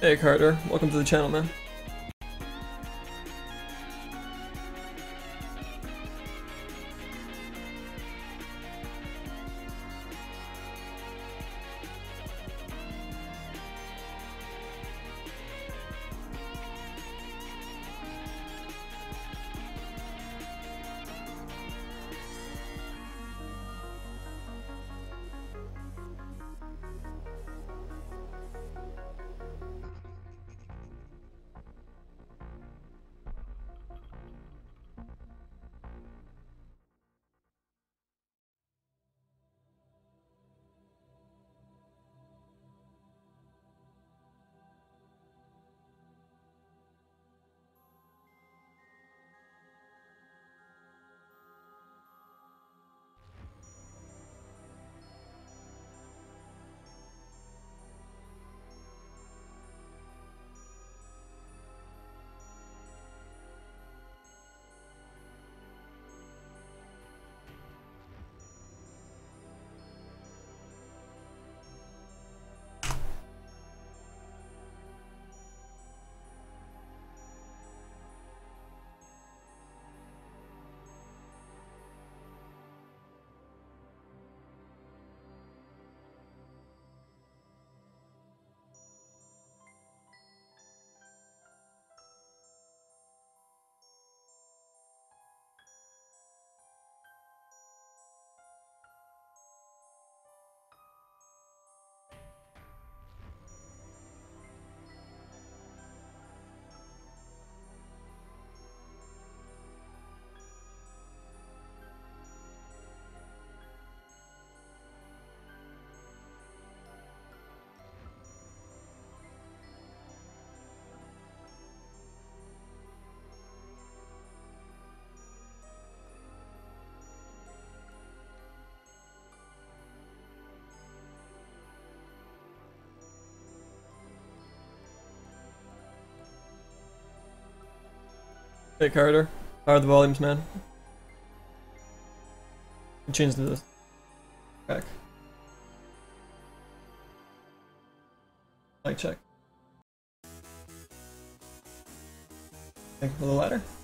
Hey Carter, welcome to the channel, man. Hey Carter, how are the volumes, man? Change the back. Mic check. Think a little louder. Just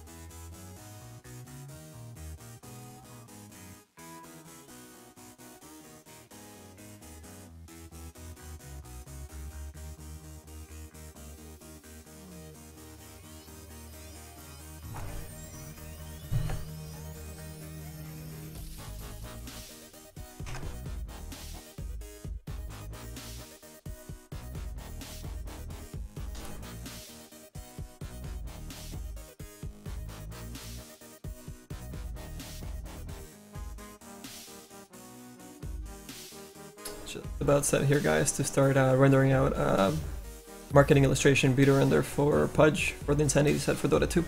about set here, guys, to start uh, rendering out uh, marketing illustration beta render for Pudge for the Insanity set for Dota 2.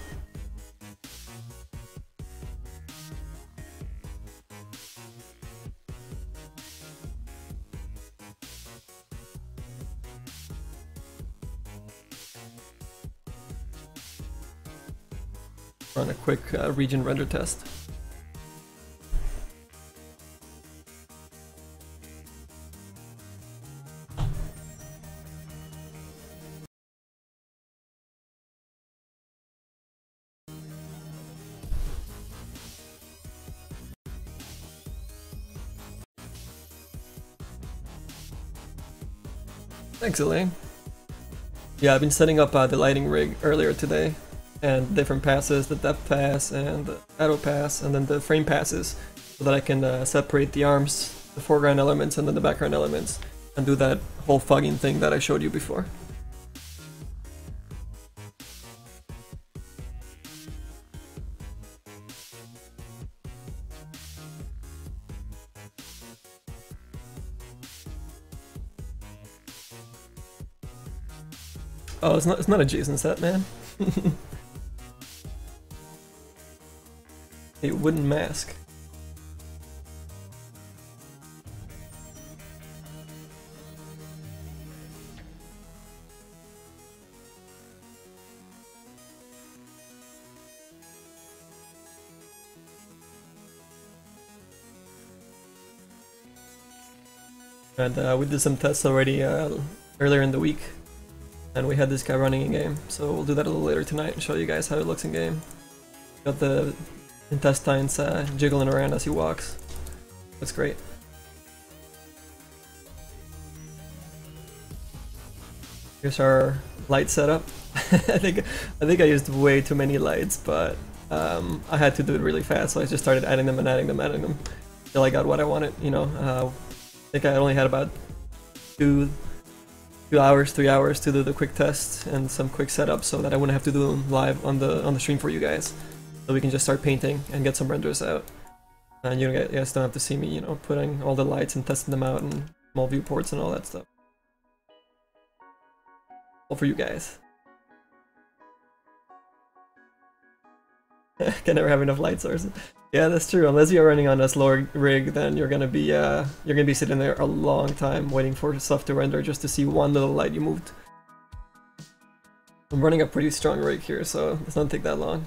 Run a quick uh, region render test. Elaine. Yeah, I've been setting up uh, the lighting rig earlier today, and different passes, the depth pass and the auto pass, and then the frame passes, so that I can uh, separate the arms, the foreground elements, and then the background elements, and do that whole fogging thing that I showed you before. It's not. It's not a Jason set, man. a wooden mask. And uh, we did some tests already uh, earlier in the week And we had this guy running in game, so we'll do that a little later tonight and show you guys how it looks in game. Got the intestines uh, jiggling around as he walks. Looks great. Here's our light setup. I think I think I used way too many lights, but um, I had to do it really fast, so I just started adding them and adding them, adding them, till I got what I wanted. You know, uh, I think I only had about two two hours, three hours to do the quick tests and some quick setups, so that I wouldn't have to do them live on the on the stream for you guys, so we can just start painting and get some renders out. And you guys don't have to see me, you know, putting all the lights and testing them out and small viewports and all that stuff. All for you guys. Can never have enough light sources. Yeah, that's true. Unless you're running on a slower rig, then you're gonna be uh, you're gonna be sitting there a long time waiting for stuff to render just to see one little light you moved. I'm running a pretty strong rig here, so it's not take that long.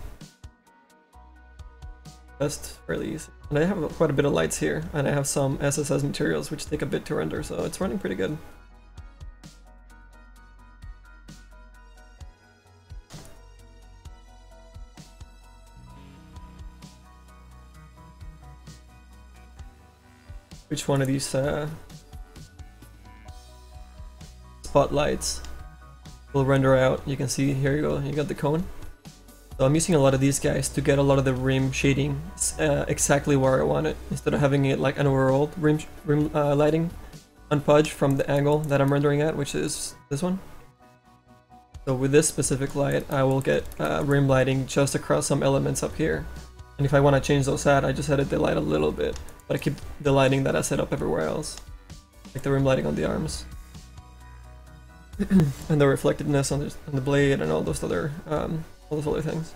Just fairly easy. And I have quite a bit of lights here, and I have some SSS materials which take a bit to render, so it's running pretty good. Which one of these uh, spotlights will render out. You can see here you go, you got the cone. So I'm using a lot of these guys to get a lot of the rim shading uh, exactly where I want it, instead of having it like an overall rim, rim uh, lighting on Pudge from the angle that I'm rendering at, which is this one. So with this specific light, I will get uh, rim lighting just across some elements up here. And if I want to change those out, I just edit the light a little bit. But I keep the lighting that I set up everywhere else. Like the rim lighting on the arms. and the reflectiveness on the, on the blade and all those other um, all those other things.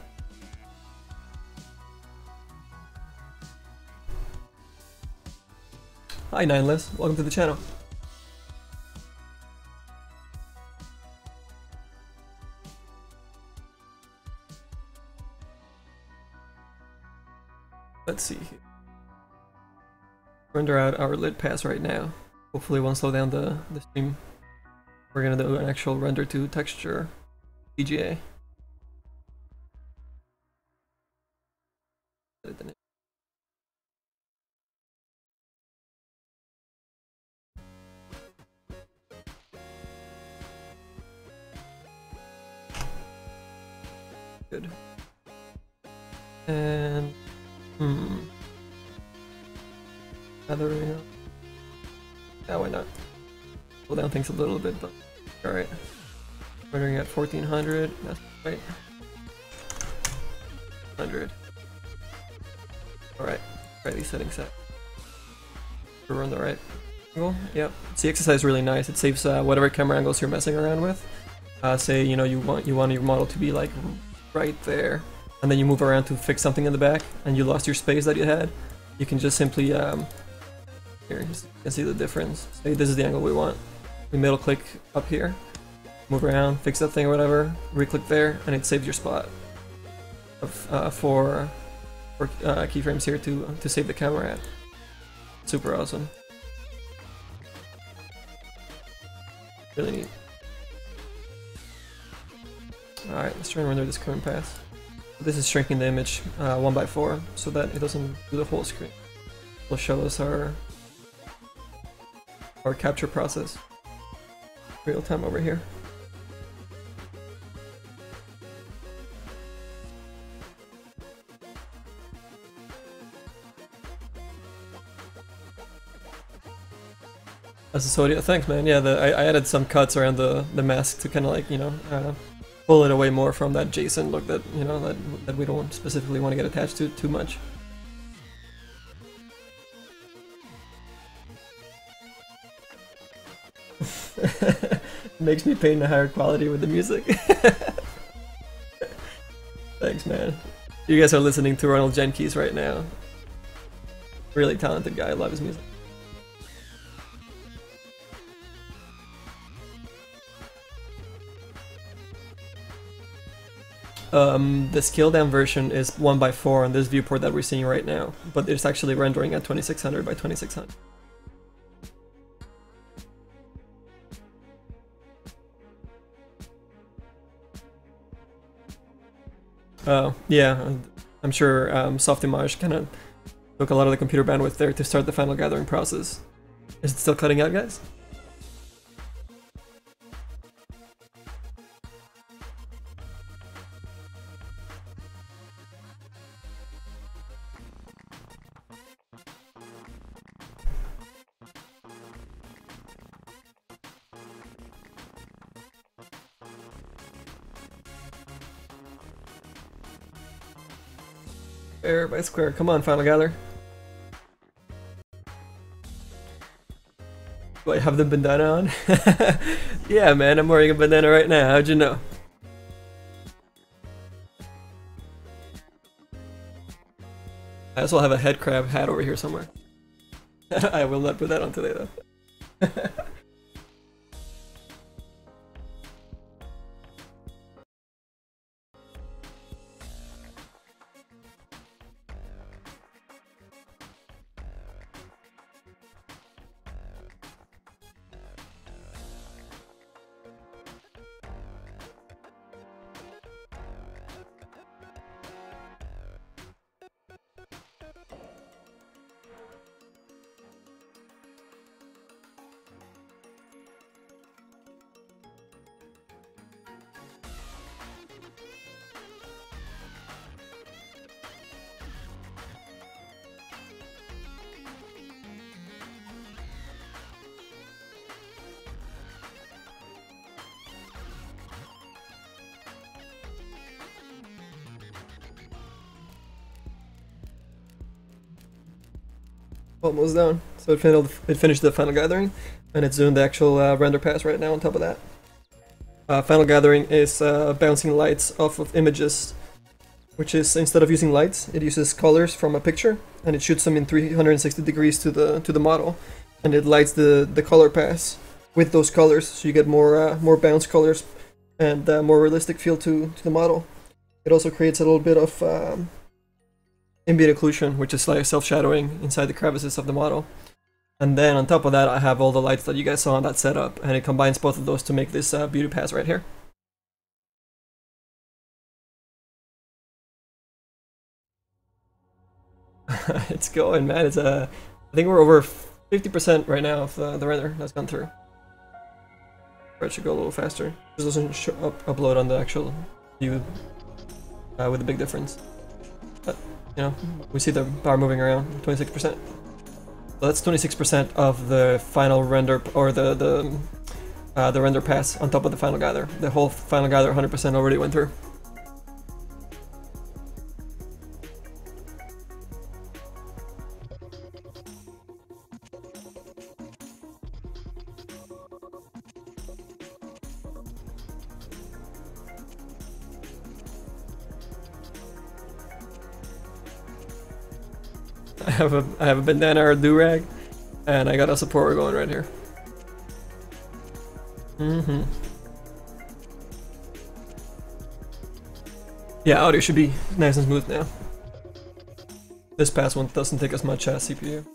Hi Nineless, welcome to the channel. Let's see here render out our lit pass right now. Hopefully won't slow down the, the stream. We're gonna do an actual render to texture TGA. Good. And hmm. Feathering Yeah, why not? Slow down things a little bit, but alright. Rendering at 1400, that's right. 100. Alright, try these settings set. We're on the right angle. Yep. XSI is really nice. It saves uh, whatever camera angles you're messing around with. Uh, say you know you want you want your model to be like right there, and then you move around to fix something in the back, and you lost your space that you had. You can just simply um, here, you can see the difference. Say this is the angle we want. We middle click up here, move around, fix that thing or whatever, re-click there, and it saves your spot of, uh, for, for uh, keyframes here to, to save the camera at. Super awesome. Really neat. Alright, let's try and render this current pass. This is shrinking the image uh, 1 by 4 so that it doesn't do the whole screen. Will show us our our capture process. Real time over here. That's a Sodia. Thanks, man. Yeah, the, I, I, added some cuts around the, the mask to kind of like, you know, uh, pull it away more from that Jason look that, you know, that, that we don't specifically want to get attached to too much. Makes me paint a higher quality with the music. Thanks, man. You guys are listening to Ronald Jenkins right now. Really talented guy, I love his music. Um, the scaled down version is 1x4 on this viewport that we're seeing right now, but it's actually rendering at 2600 by 2600. Oh, yeah. I'm sure um, Softimage kind of took a lot of the computer bandwidth there to start the final gathering process. Is it still cutting out, guys? By square. Come on, Final Gather. Do I have the bandana on? yeah, man, I'm wearing a bandana right now. How'd you know? I also have a head crab hat over here somewhere. I will not put that on today, though. almost done. So it, finished, it finished the final gathering, and it's doing the actual uh, render pass right now on top of that. Uh, final gathering is uh, bouncing lights off of images, which is instead of using lights, it uses colors from a picture, and it shoots them in 360 degrees to the to the model, and it lights the the color pass with those colors, so you get more uh, more bounce colors and uh, more realistic feel to to the model. It also creates a little bit of um, ambient occlusion, which is like self-shadowing inside the crevices of the model. And then on top of that, I have all the lights that you guys saw on that setup, and it combines both of those to make this uh, beauty pass right here. it's going, man. It's uh, I think we're over 50% right now of the, the render that's gone through. It should go a little faster. This doesn't show up, upload on the actual view uh, with a big difference. But you know, we see the bar moving around, 26%. So that's 26% of the final render, or the, the, uh, the render pass on top of the final gather. The whole final gather 100% already went through. Have a I have a bandana or a do-rag, and I got a supporter going right here. Mm-hmm. Yeah, audio should be nice and smooth now. This past one doesn't take as much as CPU.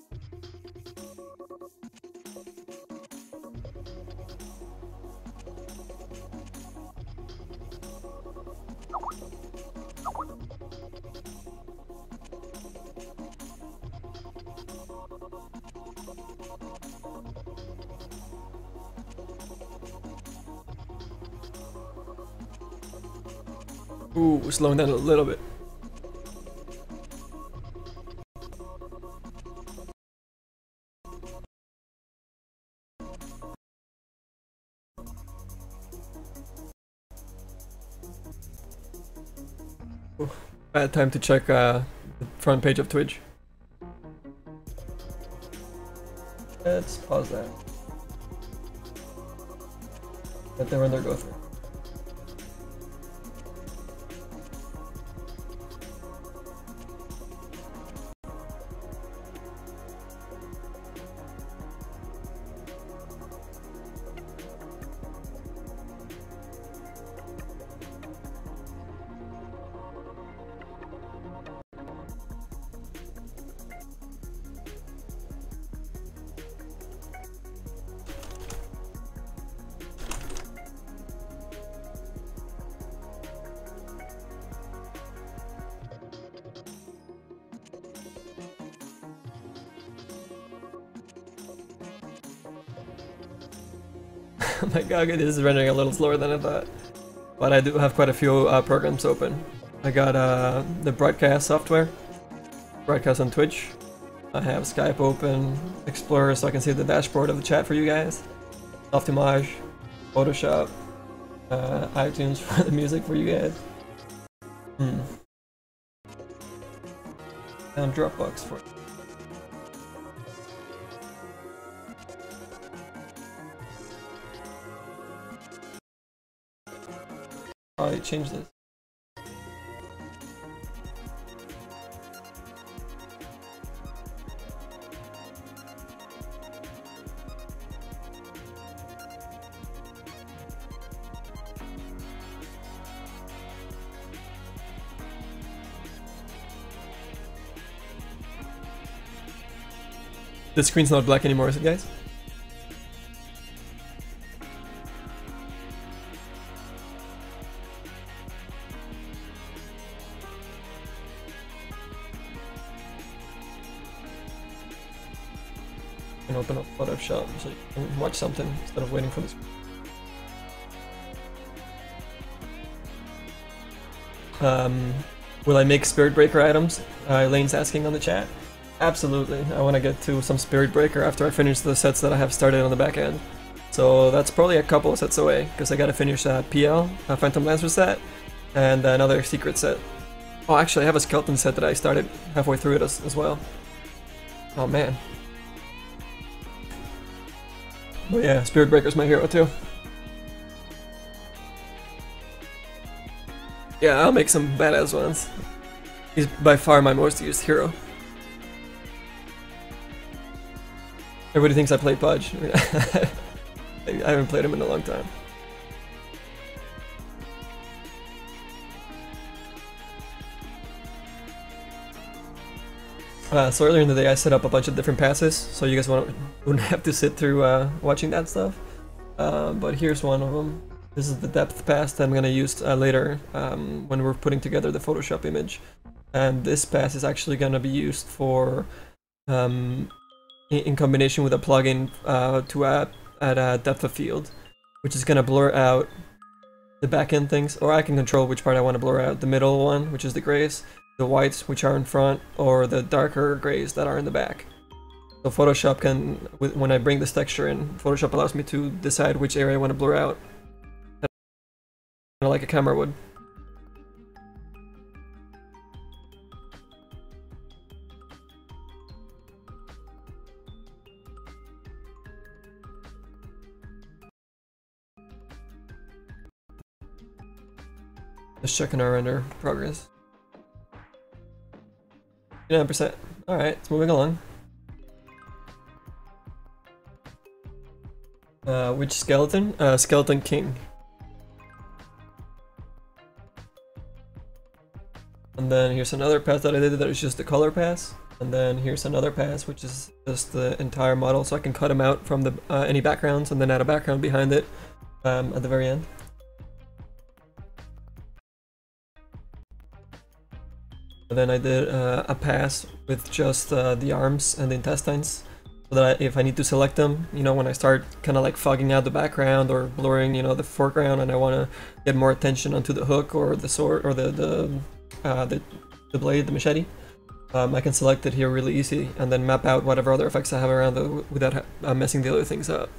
Ooh, slowing down a little bit. Bad time to check uh, the front page of Twitch. Let's pause that. Let the render go through. God, this is rendering a little slower than I thought. But I do have quite a few uh, programs open. I got uh, the broadcast software, broadcast on Twitch. I have Skype open, Explorer so I can see the dashboard of the chat for you guys. Softimage, Photoshop, uh, iTunes for the music for you guys. Hmm. And Dropbox for I changed this. The screen's not black anymore, is it guys? Something instead of waiting for this. Um, will I make Spirit Breaker items? Uh, Elaine's asking on the chat. Absolutely. I want to get to some Spirit Breaker after I finish the sets that I have started on the back end. So that's probably a couple of sets away, because I gotta finish a PL, a Phantom Lancer set, and another secret set. Oh, actually I have a Skeleton set that I started halfway through it as, as well. Oh man, but yeah, Spirit Breaker's my hero too. Yeah, I'll make some badass ones. He's by far my most used hero. Everybody thinks I play Pudge. I haven't played him in a long time. Uh, so earlier in the day I set up a bunch of different passes, so you guys won't, wouldn't have to sit through uh, watching that stuff. Uh, but here's one of them. This is the depth pass that I'm going to use uh, later um, when we're putting together the Photoshop image. And this pass is actually going to be used for, um, in combination with a plugin uh, to add, depth of field, which is going to blur out the back end things, or I can control which part I want to blur out. The middle one, which is the grays, the whites which are in front or the darker grays that are in the back. So Photoshop can, when I bring this texture in, Photoshop allows me to decide which area I want to blur out. Kind of like a camera would. Just checking our render progress. 9%. Alright, it's moving along. Uh, which skeleton? Uh, Skeleton King. And then here's another pass that I did that is just the color pass. And then here's another pass, which is just the entire model, so I can cut them out from the uh, any backgrounds and then add a background behind it um, at the very end. Then I did uh, a pass with just uh, the arms and the intestines so that I, if I need to select them, you know, when I start kind of like fogging out the background or blurring, you know, the foreground and I want to get more attention onto the hook or the sword or the, the, uh, the, the blade, the machete, um, I can select it here really easy and then map out whatever other effects I have around the, without uh, messing the other things up.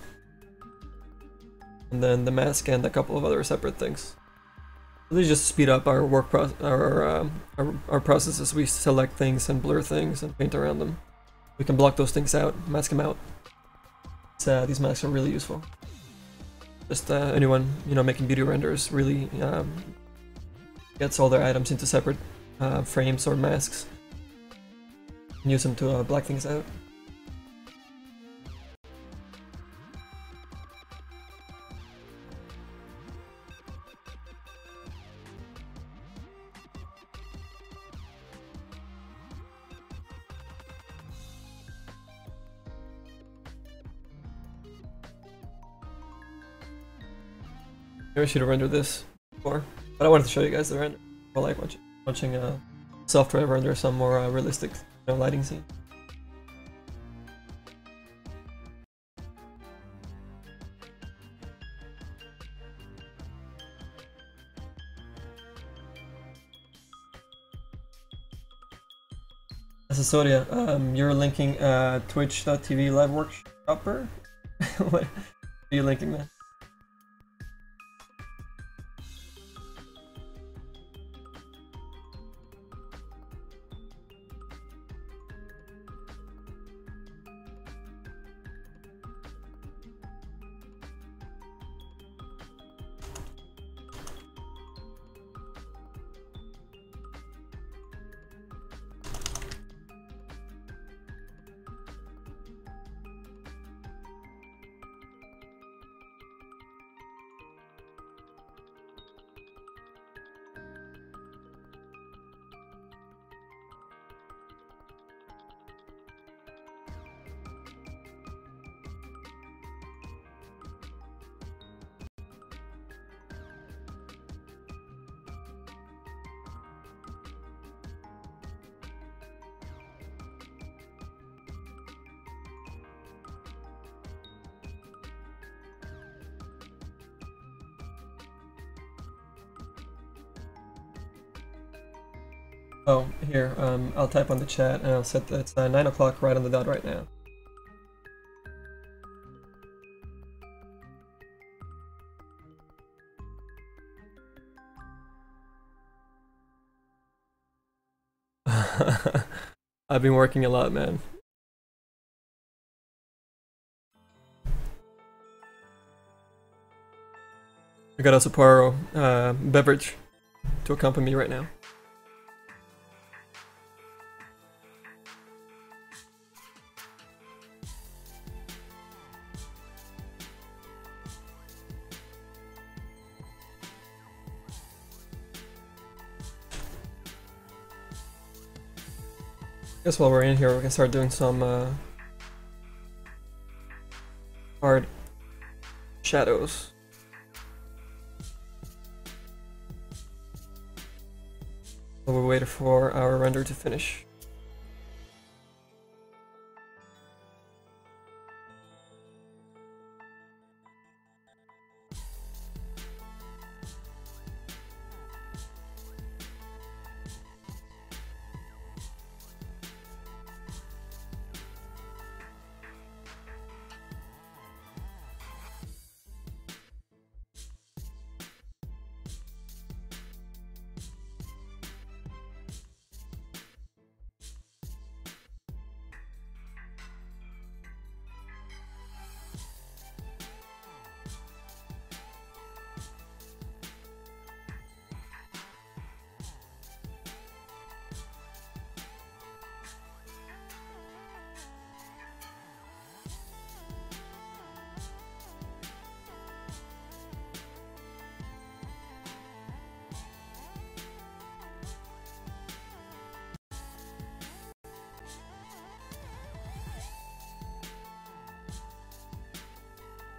And then the mask and a couple of other separate things. They just speed up our work pro our, um, our, our processes. We select things and blur things and paint around them. We can block those things out, mask them out. So, uh, these masks are really useful. Just uh, anyone you know making beauty renders really um, gets all their items into separate uh, frames or masks. And use them to uh, black things out. I should have rendered this before, but I wanted to show you guys the render. I like watch, watching a software render some more uh, realistic you know, lighting scene. Asesoria, um, you're linking uh, twitch.tv live workshopper? what are you linking, man? Oh, here, um, I'll type on the chat and I'll set that it's uh, 9 o'clock right on the dot right now. I've been working a lot, man. I got a Sapporo uh, beverage to accompany me right now. Guess while we're in here, we can start doing some uh, hard shadows. While we wait for our render to finish.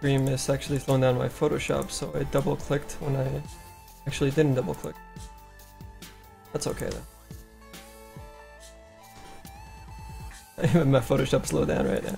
Stream is actually slowing down my Photoshop, so I double clicked when I actually didn't double click. That's okay though. Even my Photoshop slowed down right now.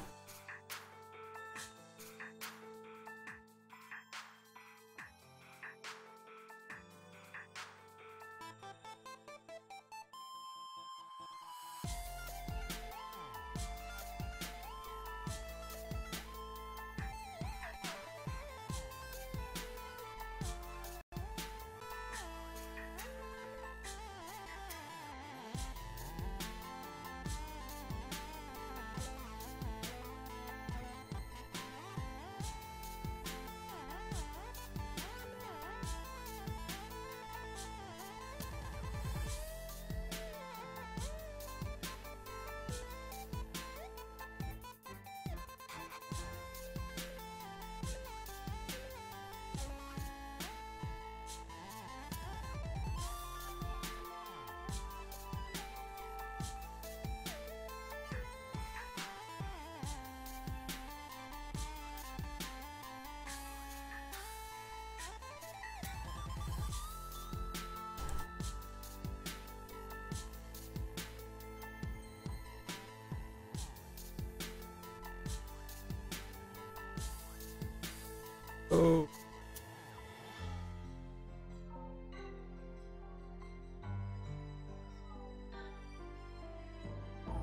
Oh.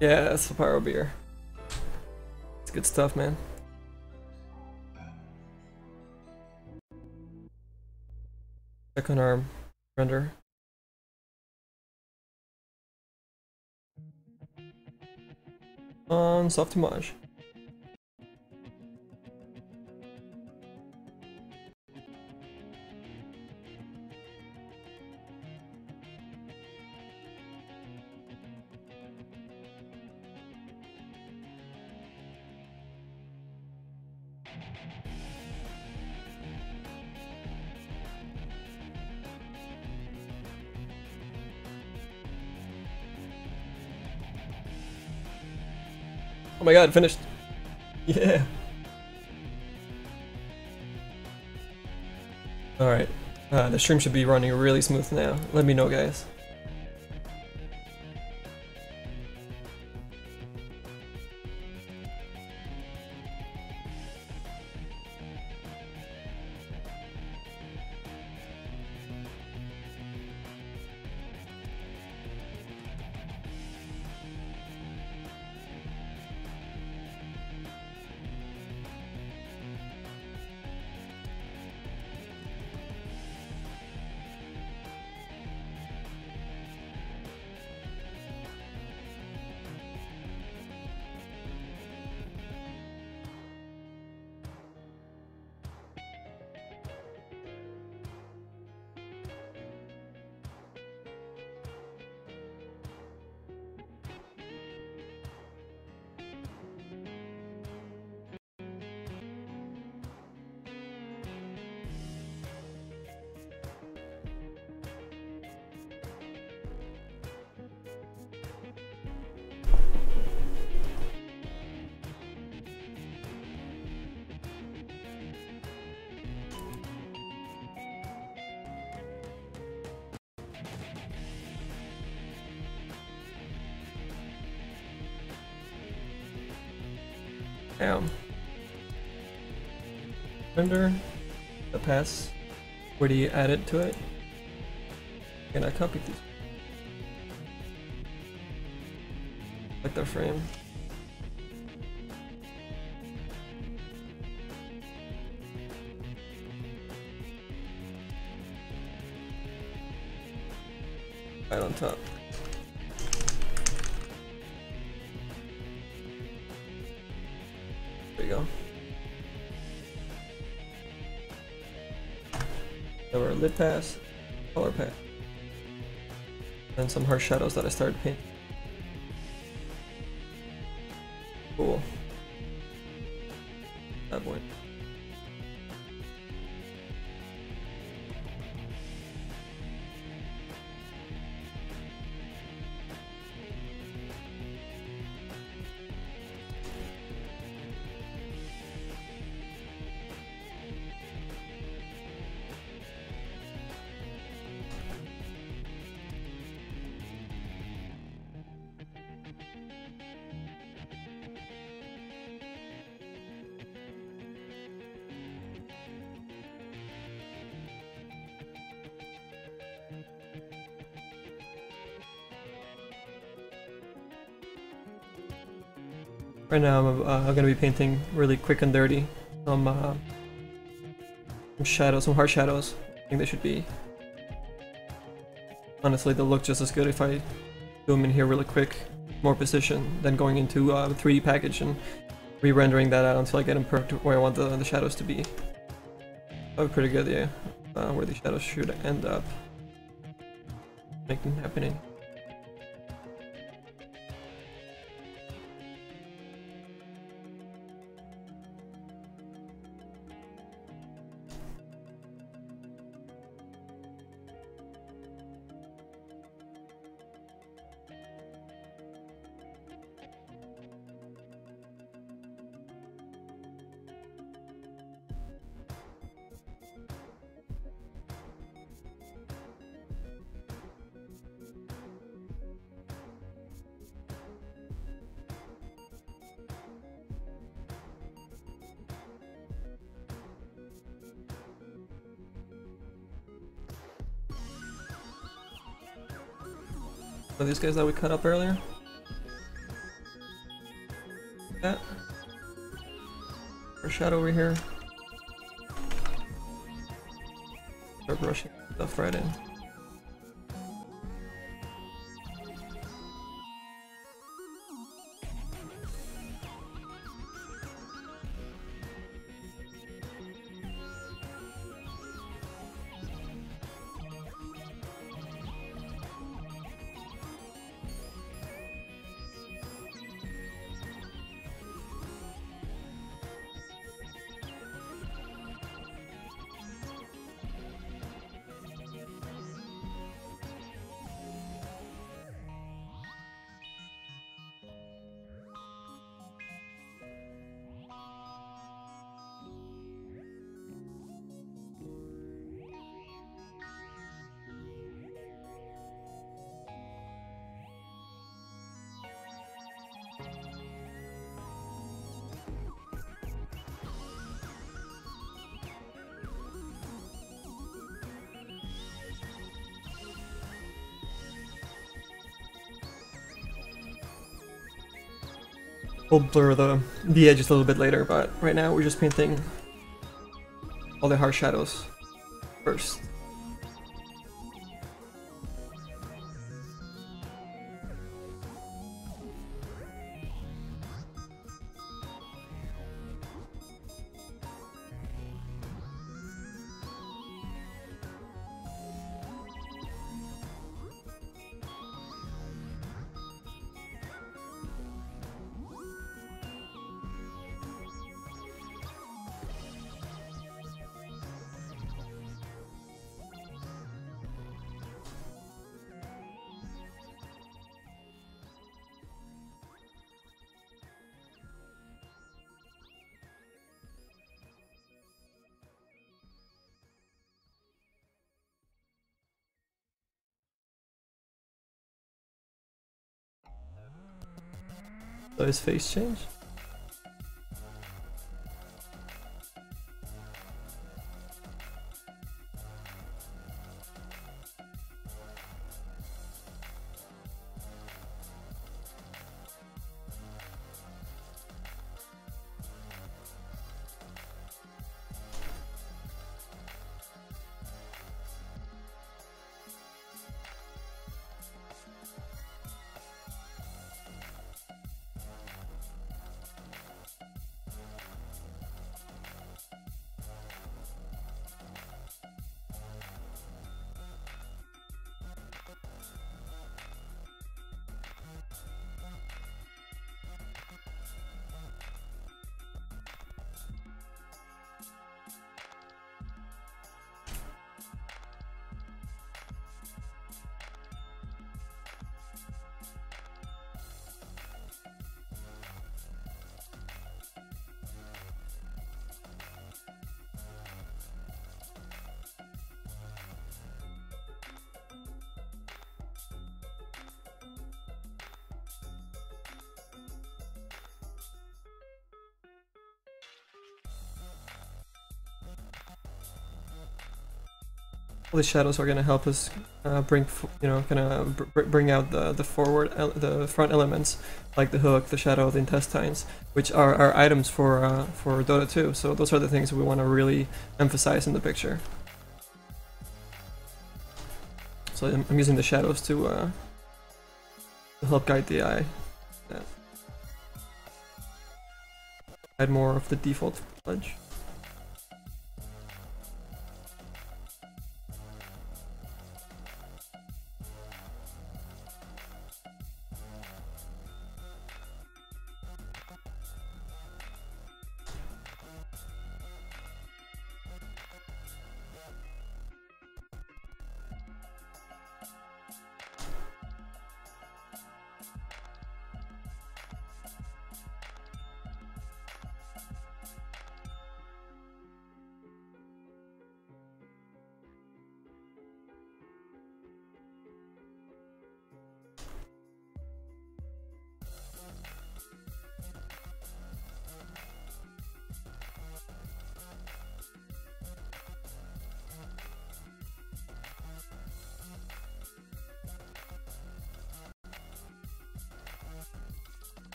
Yeah, that's the pyro beer. It's good stuff, man. Second arm render. On Softimage. God, finished. Yeah. Alright. Uh, the stream should be running really smooth now. Let me know, guys. Render the pass. Where do you add it to it? and I copy these? Like the frame. There were lit pass, color pass, and some harsh shadows that I started painting. Right now I'm, uh, I'm gonna be painting really quick and dirty. Some, uh, some shadows, some hard shadows. I think they should be. Honestly, they'll look just as good if I do them in here really quick, more position, than going into uh, the 3D package and re-rendering that out until I get them perfect where I want the, the shadows to be. Have a pretty good idea uh, where the shadows should end up. Them happening. guys that we cut up earlier. That. Or shadow over here. Start rushing stuff right in. We'll blur the, the edges a little bit later, but right now we're just painting all the harsh shadows So his face change? The shadows are gonna help us uh, bring, you know, kind of br bring out the the forward, the front elements, like the hook, the shadow, the intestines, which are our items for uh, for Dota 2. So those are the things we want to really emphasize in the picture. So I'm, I'm using the shadows to, uh, to help guide the eye. Yeah. Add more of the default ledge.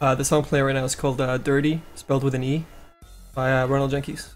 Uh, the song playing right now is called uh, Dirty, spelled with an E, by uh, Ronald Jenkins.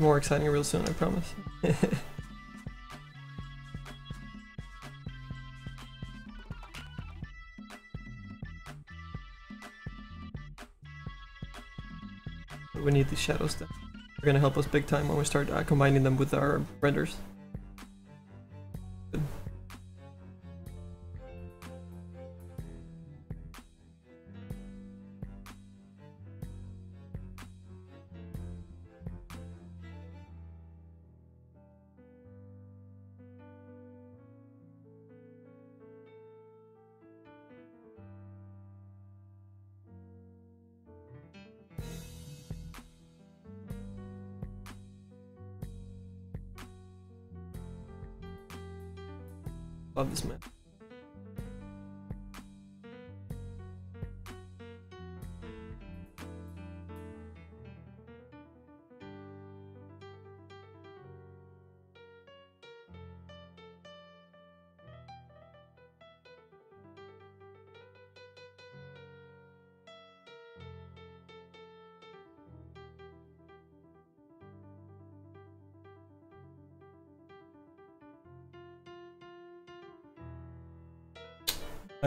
More exciting real soon, I promise. we need these shadows. They're gonna help us big time when we start uh, combining them with our renders.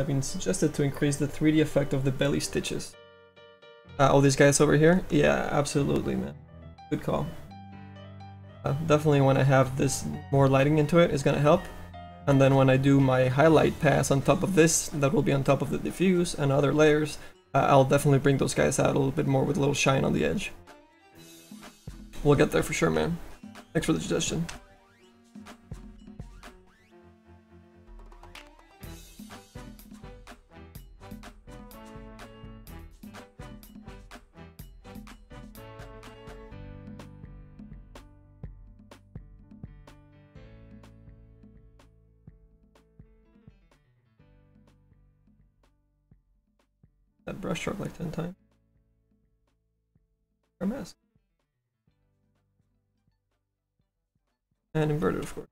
I've been suggested to increase the 3D effect of the belly stitches. Uh, all these guys over here? Yeah, absolutely, man. Good call. Uh, definitely when I have this more lighting into it is gonna help. And then when I do my highlight pass on top of this, that will be on top of the diffuse and other layers, uh, I'll definitely bring those guys out a little bit more with a little shine on the edge. We'll get there for sure, man. Thanks for the suggestion. Stroke like 10 times. Or mask. And inverted, of course.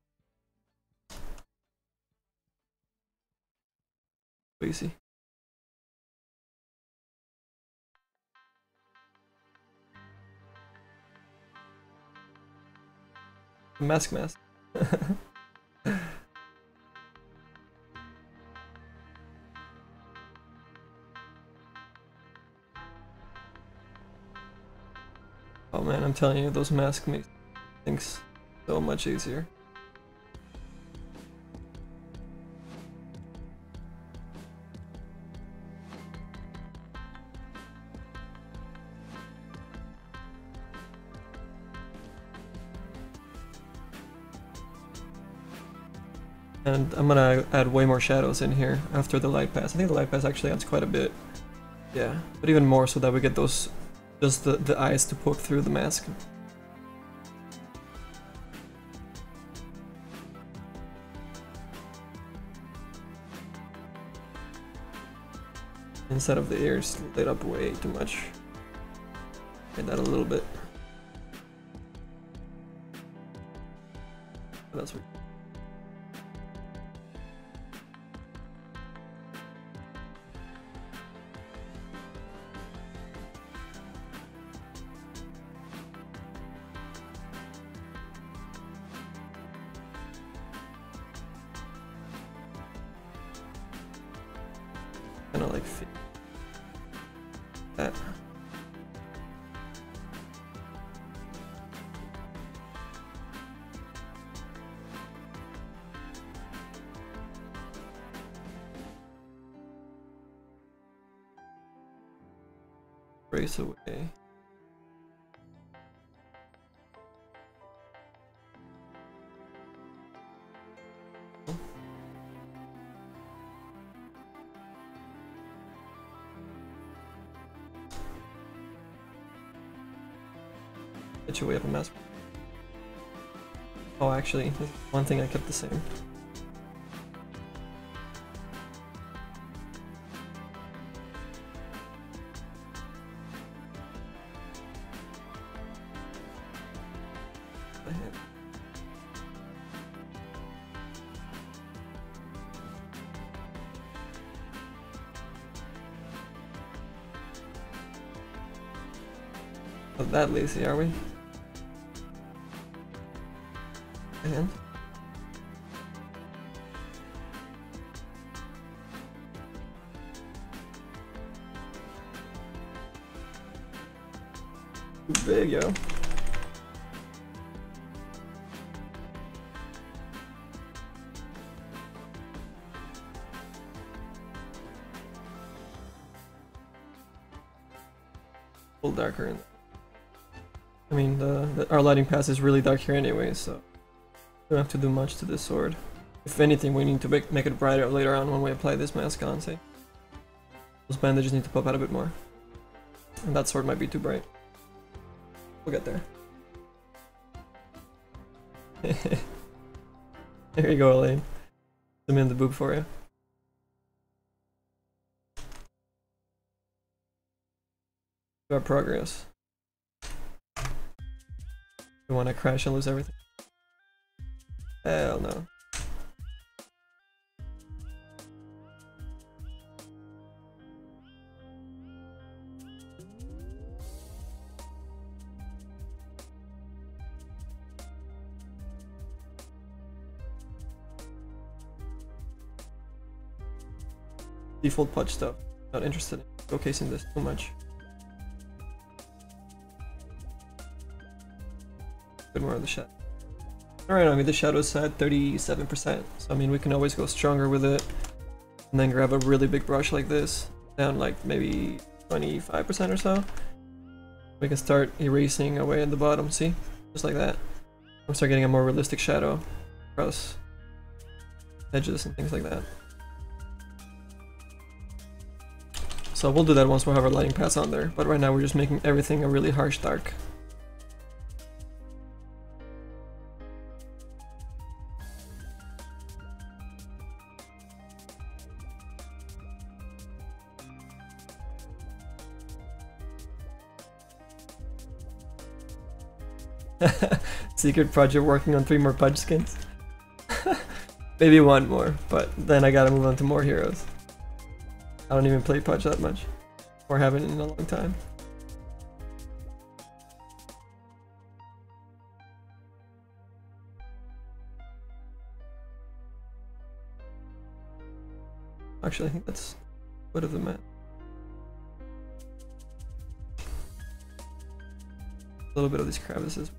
What you see? Mask mask. man, I'm telling you, those masks make things so much easier. And I'm gonna add way more shadows in here after the light pass. I think the light pass actually adds quite a bit. Yeah, but even more so that we get those, just the, the eyes to poke through the mask. Instead of the ears lit up way too much. Hit that a little bit. That's what actually, one thing I kept the same. Not that lazy, are we? Little darker. In I mean, the, the our lighting pass is really dark here anyway, so don't have to do much to this sword. If anything, we need to make, make it brighter later on when we apply this mask on, see? Those bandages need to pop out a bit more. And that sword might be too bright. We'll get there. there you go, Elaine. Zoom in the boob for you. Our progress. We want to crash and lose everything. Hell no. Default pudge stuff. Not interested in showcasing this too much. Bit more of the shadow. Alright, I mean the shadow side 37%, so I mean we can always go stronger with it. And then grab a really big brush like this, down like maybe 25% or so. We can start erasing away at the bottom, see? Just like that. We'll start getting a more realistic shadow across edges and things like that. So we'll do that once we have our lighting pass on there, but right now we're just making everything a really harsh dark. Secret project working on three more pudge skins. Maybe one more, but then I gotta move on to more heroes. I don't even play pudge that much. Or haven't in a long time. Actually, I think that's foot of the map. A little bit of these crevices.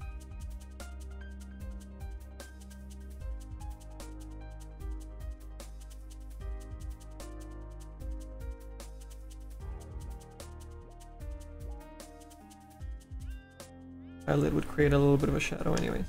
Eyelid would create a little bit of a shadow anyways.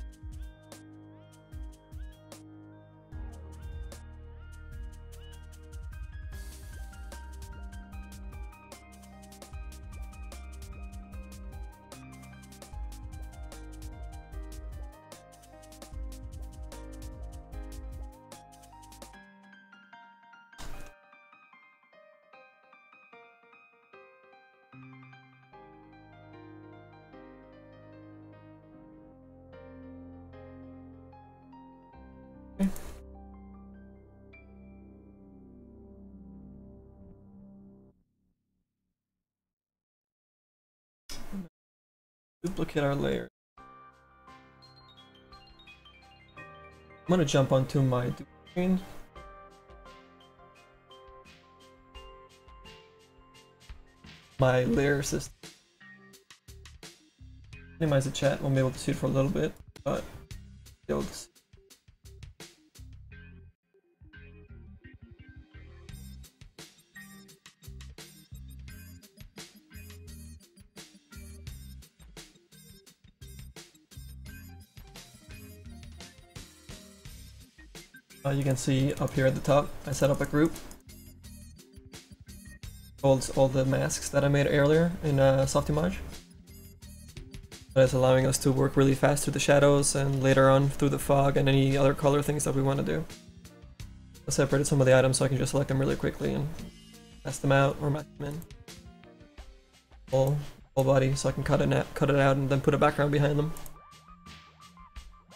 Duplicate our layer. I'm gonna jump onto my screen. My layer system. Minimize the chat, won't be able to see it for a little bit, but be can see up here at the top, I set up a group. Holds all the masks that I made earlier in uh, Softimage. That is allowing us to work really fast through the shadows and later on through the fog and any other color things that we want to do. I separated some of the items so I can just select them really quickly and test them out or match them in. Full, full body so I can cut it, cut it out and then put a background behind them.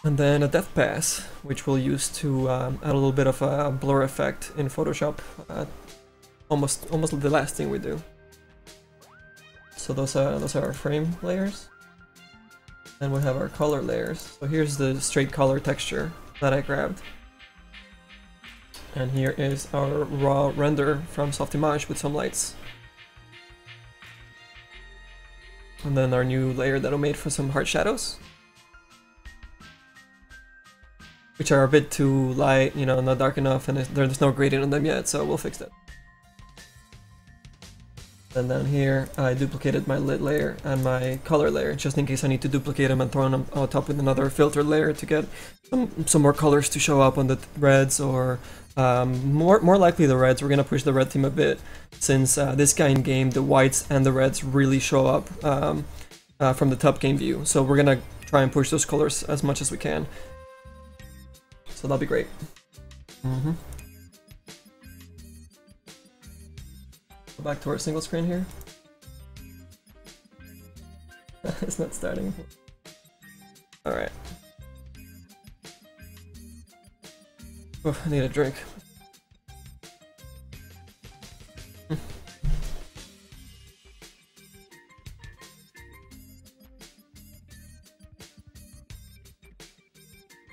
And then a depth pass, which we'll use to um, add a little bit of a blur effect in Photoshop. Uh, almost, almost the last thing we do. So those are those are our frame layers. Then we have our color layers. So here's the straight color texture that I grabbed. And here is our raw render from Softimage with some lights. And then our new layer that I made for some hard shadows. Which are a bit too light, you know, not dark enough, and there's no gradient on them yet, so we'll fix that. And then here, I duplicated my lit layer and my color layer, just in case I need to duplicate them and throw them on top with another filter layer to get some, some more colors to show up on the reds, or um, more, more likely the reds. We're going to push the red theme a bit, since uh, this guy in game, the whites and the reds really show up um, uh, from the top game view. So we're going to try and push those colors as much as we can. So that'll be great. Mm -hmm. Go back to our single screen here. it's not starting. Alright. I need a drink.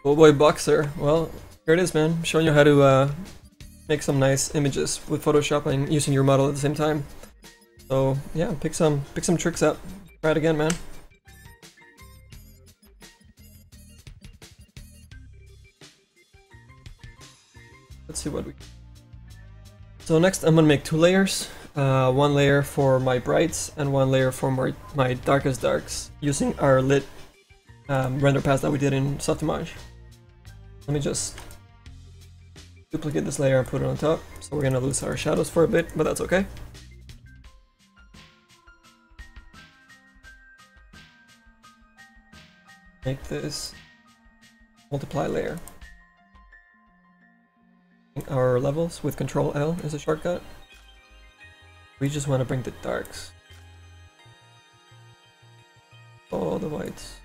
Oh boy, Boxer. Well, here it is, man. Showing you how to uh, make some nice images with Photoshop and using your model at the same time. So yeah, pick some pick some tricks up. Try it again, man. Let's see what we. So next, I'm gonna make two layers. Uh, one layer for my brights and one layer for my, my darkest darks using our lit um, render pass that we did in Softimage. Let me just duplicate this layer and put it on top. So we're gonna lose our shadows for a bit, but that's okay. Make this multiply layer. Our levels with Control L is a shortcut. We just want to bring the darks. All the whites.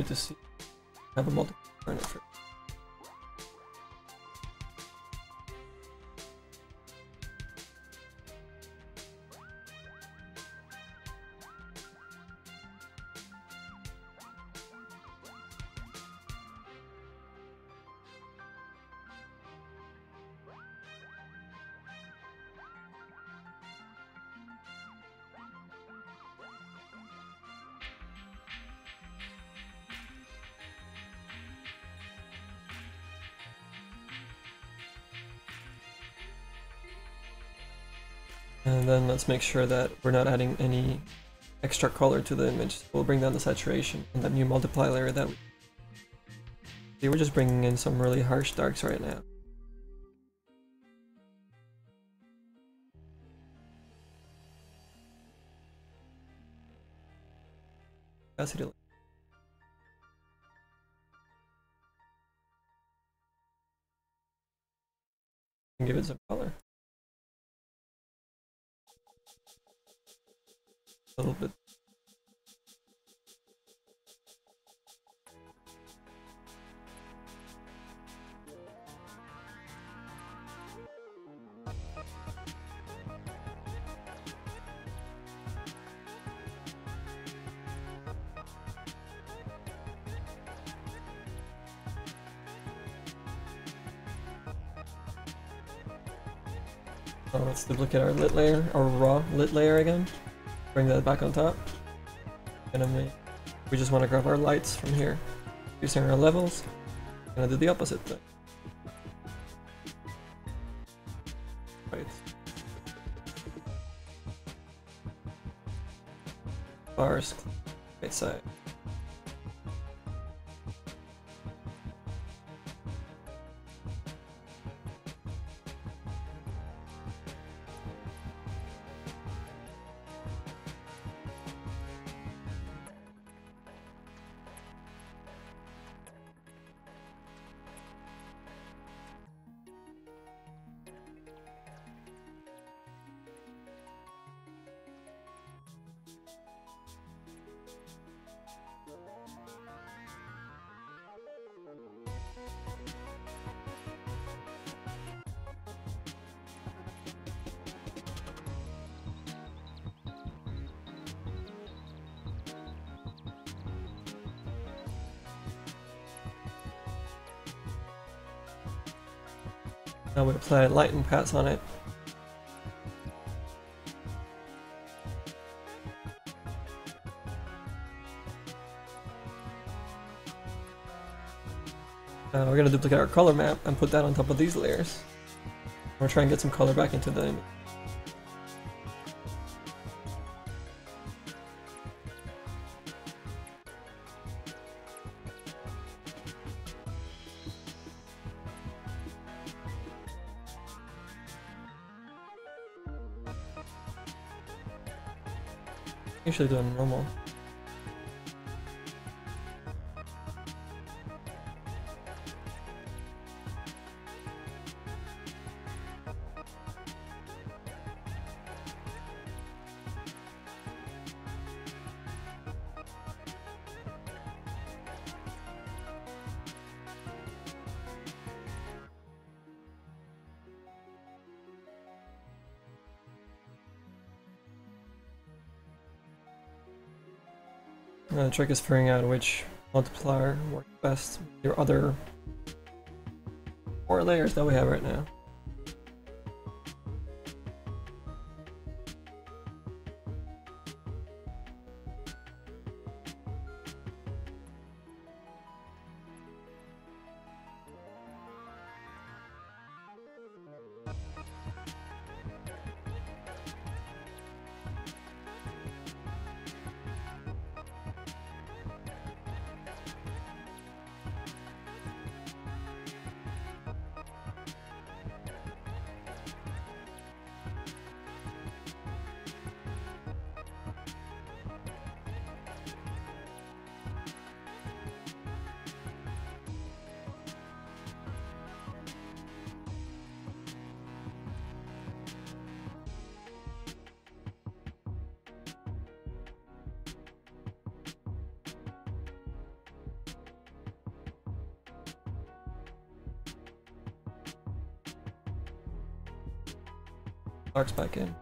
Good to see. Have a multiple furniture. And then let's make sure that we're not adding any extra color to the image. We'll bring down the saturation and that new multiply layer that we... See, we're just bringing in some really harsh darks right now. Give it some lit layer again. Bring that back on top. And then we just want to grab our lights from here. Using our levels, gonna do the opposite thing. Apply lighting pass on it. Uh, we're gonna duplicate our color map and put that on top of these layers. We're trying to get some color back into the image. Usually doing normal. Uh, the trick is figuring out which multiplier works best with your other four layers that we have right now. Back in.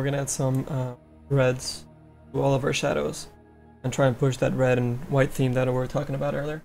We're gonna add some uh, reds to all of our shadows and try and push that red and white theme that we were talking about earlier.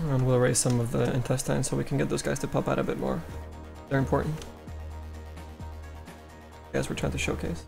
And we'll erase some of the intestines so we can get those guys to pop out a bit more. They're important. Guys we're trying to showcase.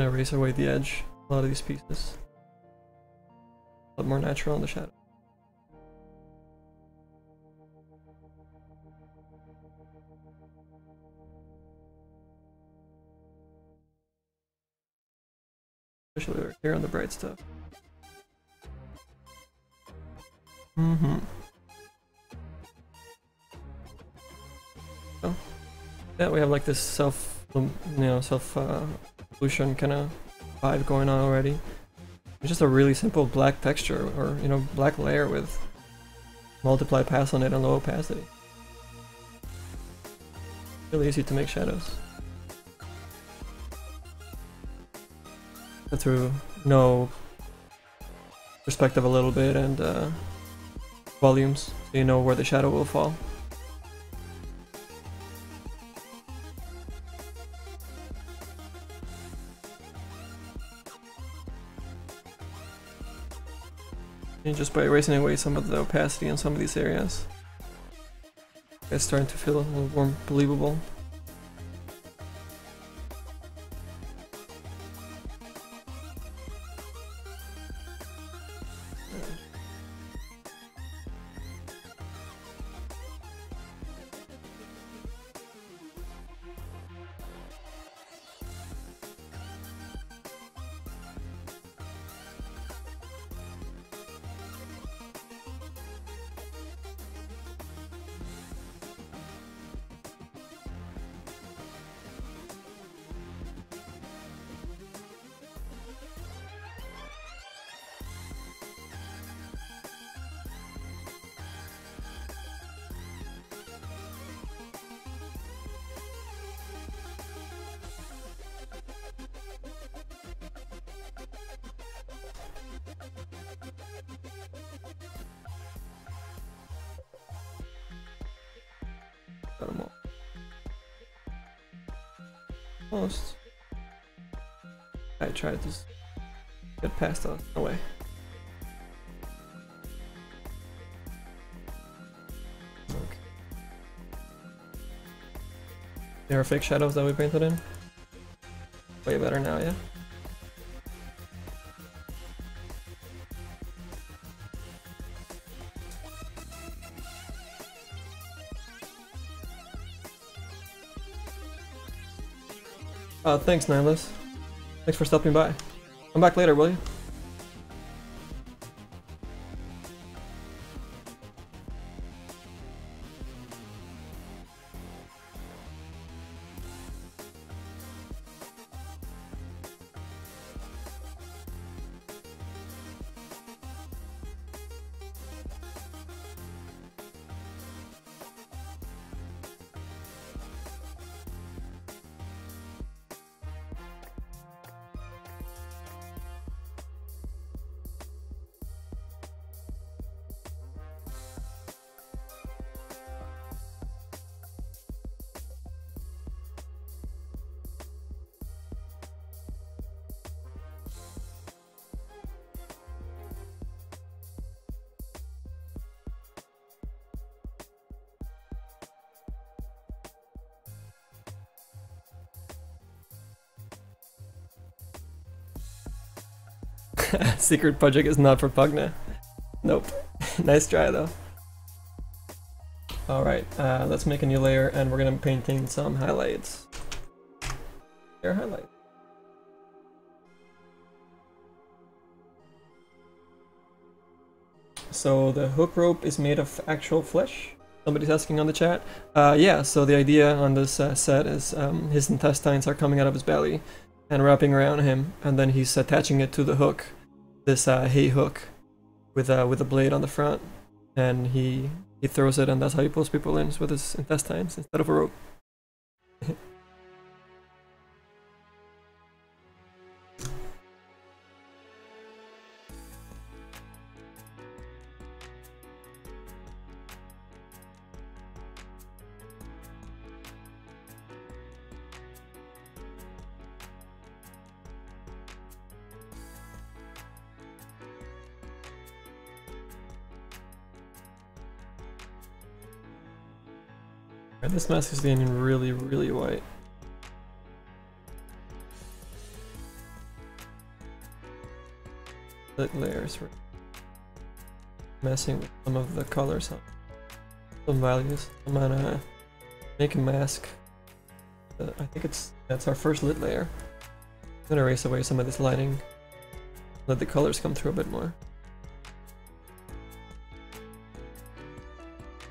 Gonna erase away the edge, a lot of these pieces. A lot more natural in the shadow. Especially right here on the bright stuff. Mm-hmm. Yeah, we have like this self, you know, self uh, kind of vibe going on already. It's just a really simple black texture, or you know, black layer with multiply pass on it and low opacity. Really easy to make shadows. through no perspective a little bit and uh, volumes, so you know where the shadow will fall. Just by erasing away some of the opacity in some of these areas, it's starting to feel a little more believable. Fake shadows that we painted in. Way better now, yeah? Uh, thanks, Nihilus. Thanks for stopping by. Come back later, will you? Secret project is not for Pugna. Nope. nice try though. Alright, uh, let's make a new layer and we're gonna paint in some highlights. Layer highlight. So the hook rope is made of actual flesh? Somebody's asking on the chat. Uh, yeah, so the idea on this uh, set is um, his intestines are coming out of his belly and wrapping around him, and then he's attaching it to the hook this uh, hay hook with uh, with a blade on the front, and he he throws it, and that's how he pulls people in with his intestines instead of a rope. this mask is getting really, really white. Lit layers for messing with some of the colors huh? some values. I'm gonna make a mask. Uh, I think it's that's our first lit layer. I'm gonna erase away some of this lighting. Let the colors come through a bit more.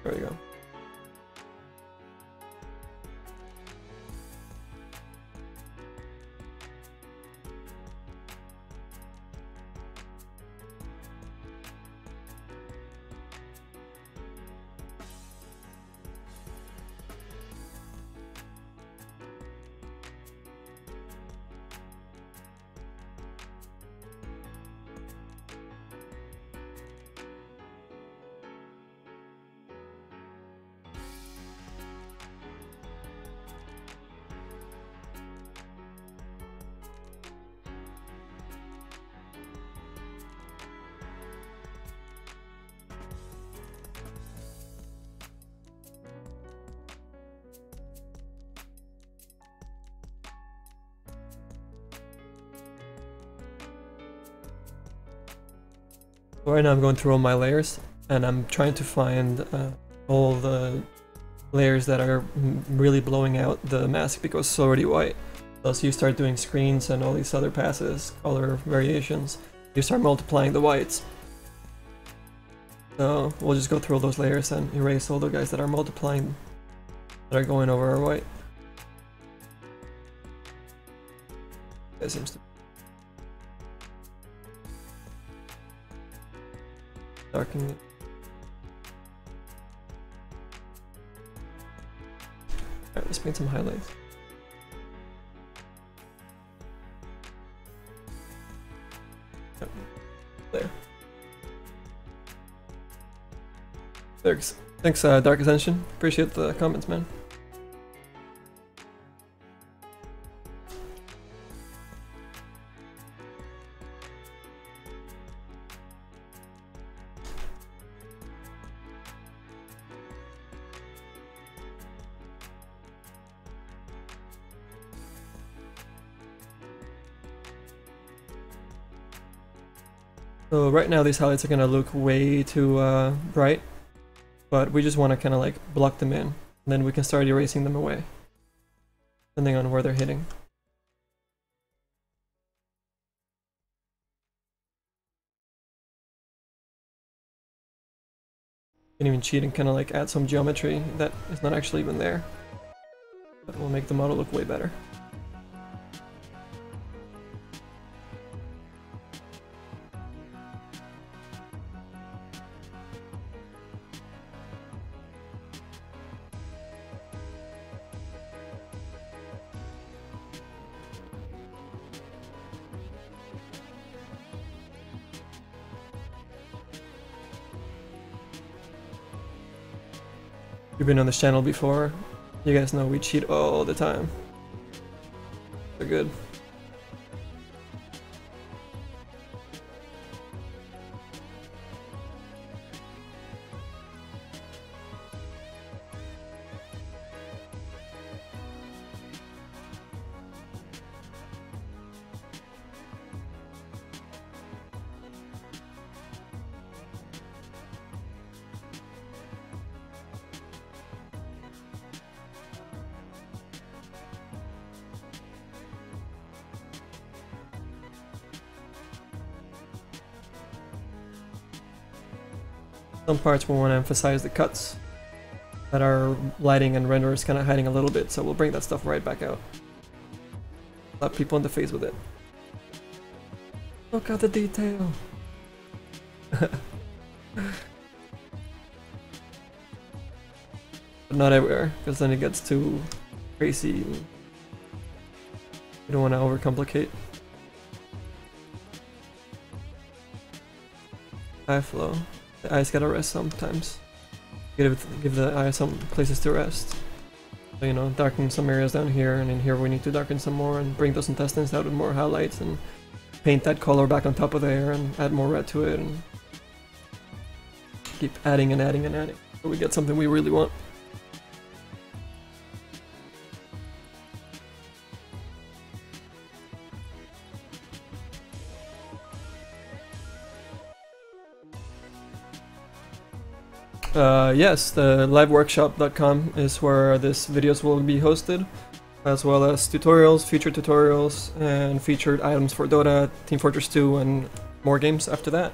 There we go. Right now I'm going through all my layers and I'm trying to find uh, all the layers that are really blowing out the mask because it's already white. As you start doing screens and all these other passes, color variations, you start multiplying the whites. So we'll just go through all those layers and erase all the guys that are multiplying, that are going over our white. That seems to it. Alright, let's paint some highlights. There. Thanks, thanks uh, Dark Ascension. Appreciate the comments, man. So right now these highlights are gonna look way too uh, bright, but we just want to kind of like block them in, and then we can start erasing them away, depending on where they're hitting. can even cheat and kind of like add some geometry that is not actually even there. But will make the model look way better. Been on this channel before, you guys know we cheat all the time. They're good. Parts we want to emphasize the cuts that our lighting and render is kind of hiding a little bit, so we'll bring that stuff right back out. Slap people in the face with it. Look at the detail! but not everywhere, because then it gets too crazy. You don't want to overcomplicate. High flow. Eyes gotta rest sometimes. Give, give the eye some places to rest. So, you know, darken some areas down here, and in here we need to darken some more and bring those intestines out with more highlights and paint that color back on top of there and add more red to it and keep adding and adding and adding so we get something we really want. Yes, the liveworkshop.com is where these videos will be hosted, as well as tutorials, future tutorials, and featured items for Dota, Team Fortress 2, and more games after that.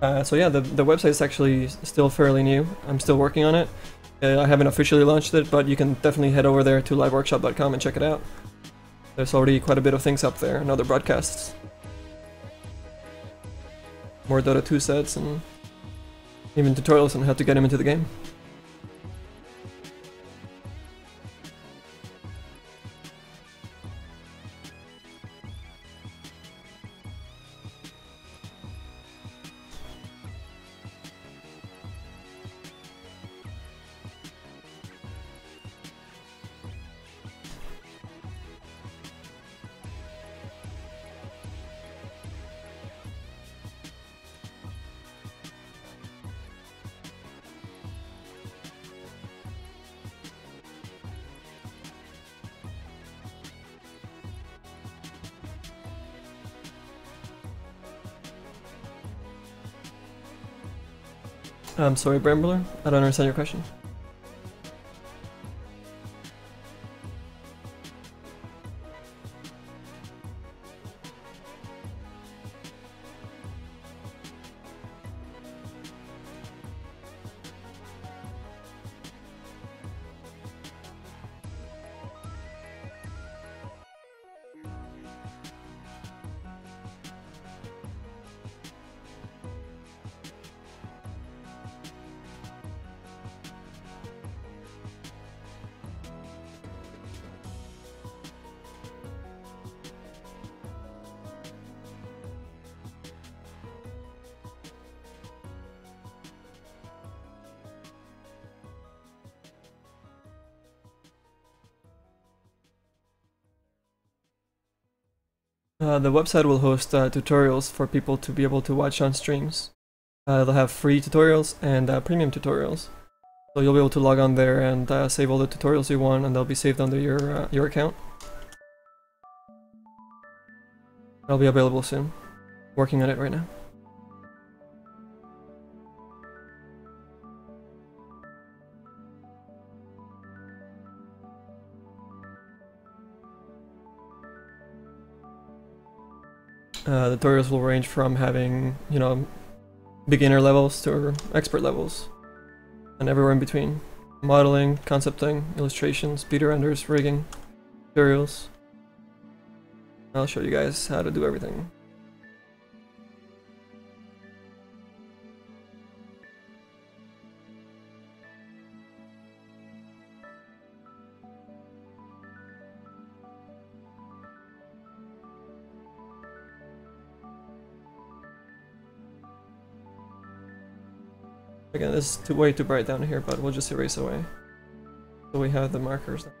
Uh, so yeah, the, the website is actually still fairly new. I'm still working on it. Uh, I haven't officially launched it, but you can definitely head over there to liveworkshop.com and check it out. There's already quite a bit of things up there and other broadcasts. More Dota 2 sets and even tutorials on how to get him into the game. I'm sorry, Brambler. I don't understand your question. Uh, the website will host uh, tutorials for people to be able to watch on streams. Uh, they'll have free tutorials and uh, premium tutorials. So you'll be able to log on there and uh, save all the tutorials you want and they'll be saved under your, uh, your account. They'll be available soon. Working on it right now. Uh, the tutorials will range from having, you know, beginner levels to expert levels, and everywhere in between. Modeling, concepting, illustrations, beauty renders, rigging, tutorials. I'll show you guys how to do everything. Again, this is too, way too bright down here, but we'll just erase away. So we have the markers. Here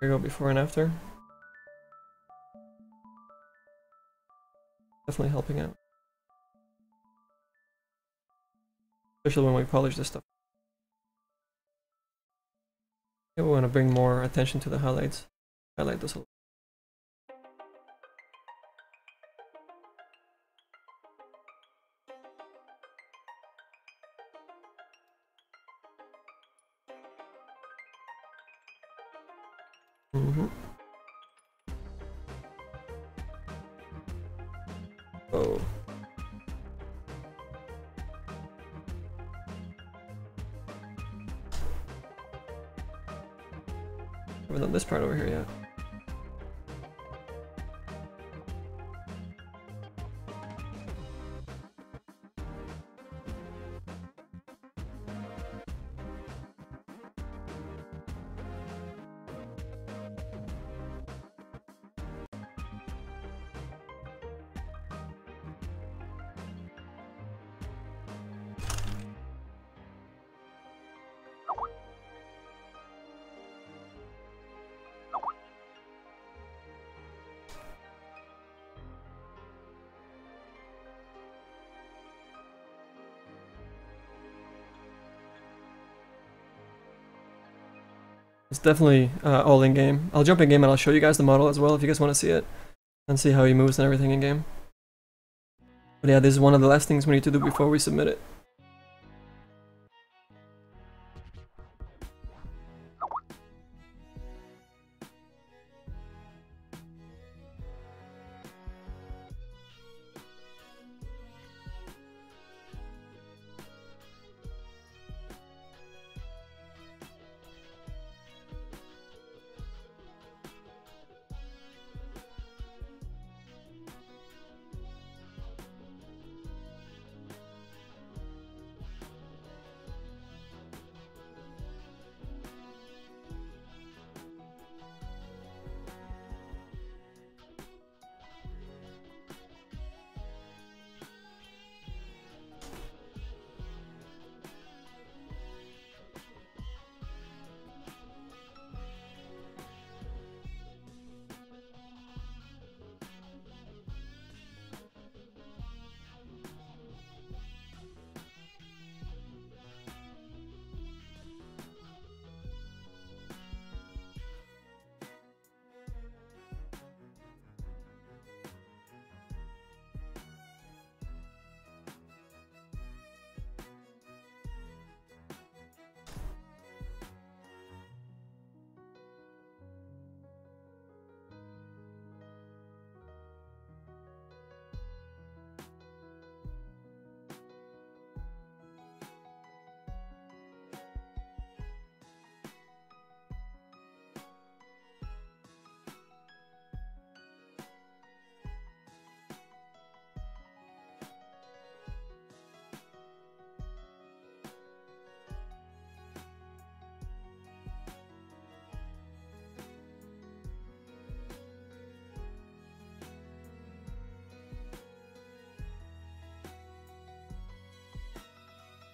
we go before and after. Definitely helping out. Especially when we polish this stuff. we want to bring more attention to the highlights. Highlight this a little. It's definitely uh, all in game. I'll jump in game and I'll show you guys the model as well if you guys want to see it and see how he moves and everything in game. But yeah, this is one of the last things we need to do before we submit it.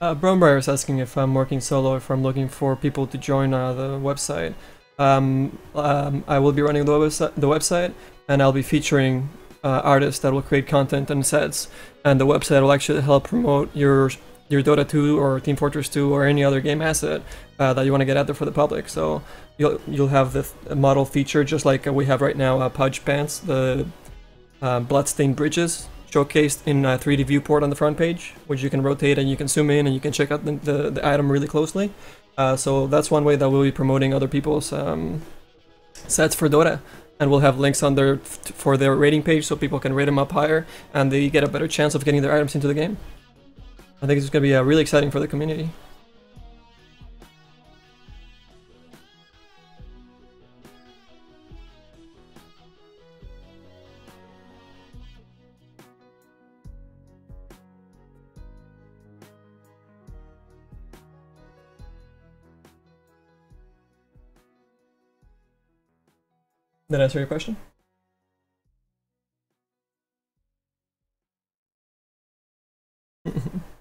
Uh, is asking if I'm working solo, if I'm looking for people to join uh, the website. Um, um, I will be running the website, the website, and I'll be featuring uh, artists that will create content and sets, and the website will actually help promote your your Dota 2 or Team Fortress 2 or any other game asset uh, that you want to get out there for the public. So you'll you'll have the model feature just like we have right now, uh, Pudge Pants, the uh, Bloodstained Britches showcased in a 3D viewport on the front page, which you can rotate and you can zoom in and you can check out the, the, the item really closely. Uh, so that's one way that we'll be promoting other people's um, sets for Dota. And we'll have links on for their rating page so people can rate them up higher and they get a better chance of getting their items into the game. I think it's going to be uh, really exciting for the community. Did I answer your question?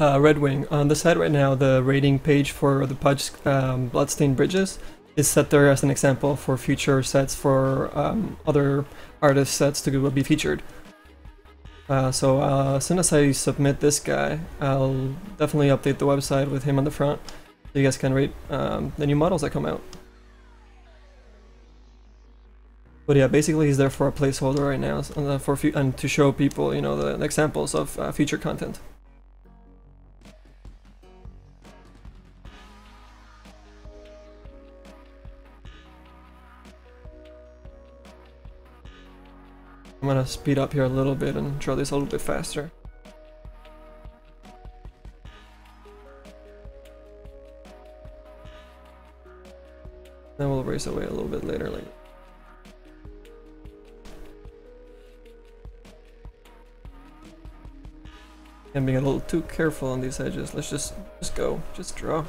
Uh, Red Wing, on the site right now, the rating page for the Pudge um, Bloodstained Britches is set there as an example for future sets for um, other artist sets to be featured. Uh, so uh, as soon as I submit this guy, I'll definitely update the website with him on the front, so you guys can rate um, the new models that come out. But yeah, basically he's there for a placeholder right now, uh, for and to show people, you know, the, the examples of uh, future content. Speed up here a little bit and draw this a little bit faster. Then we'll race away a little bit later. Like I'm being a little too careful on these edges. Let's just just go. Just draw.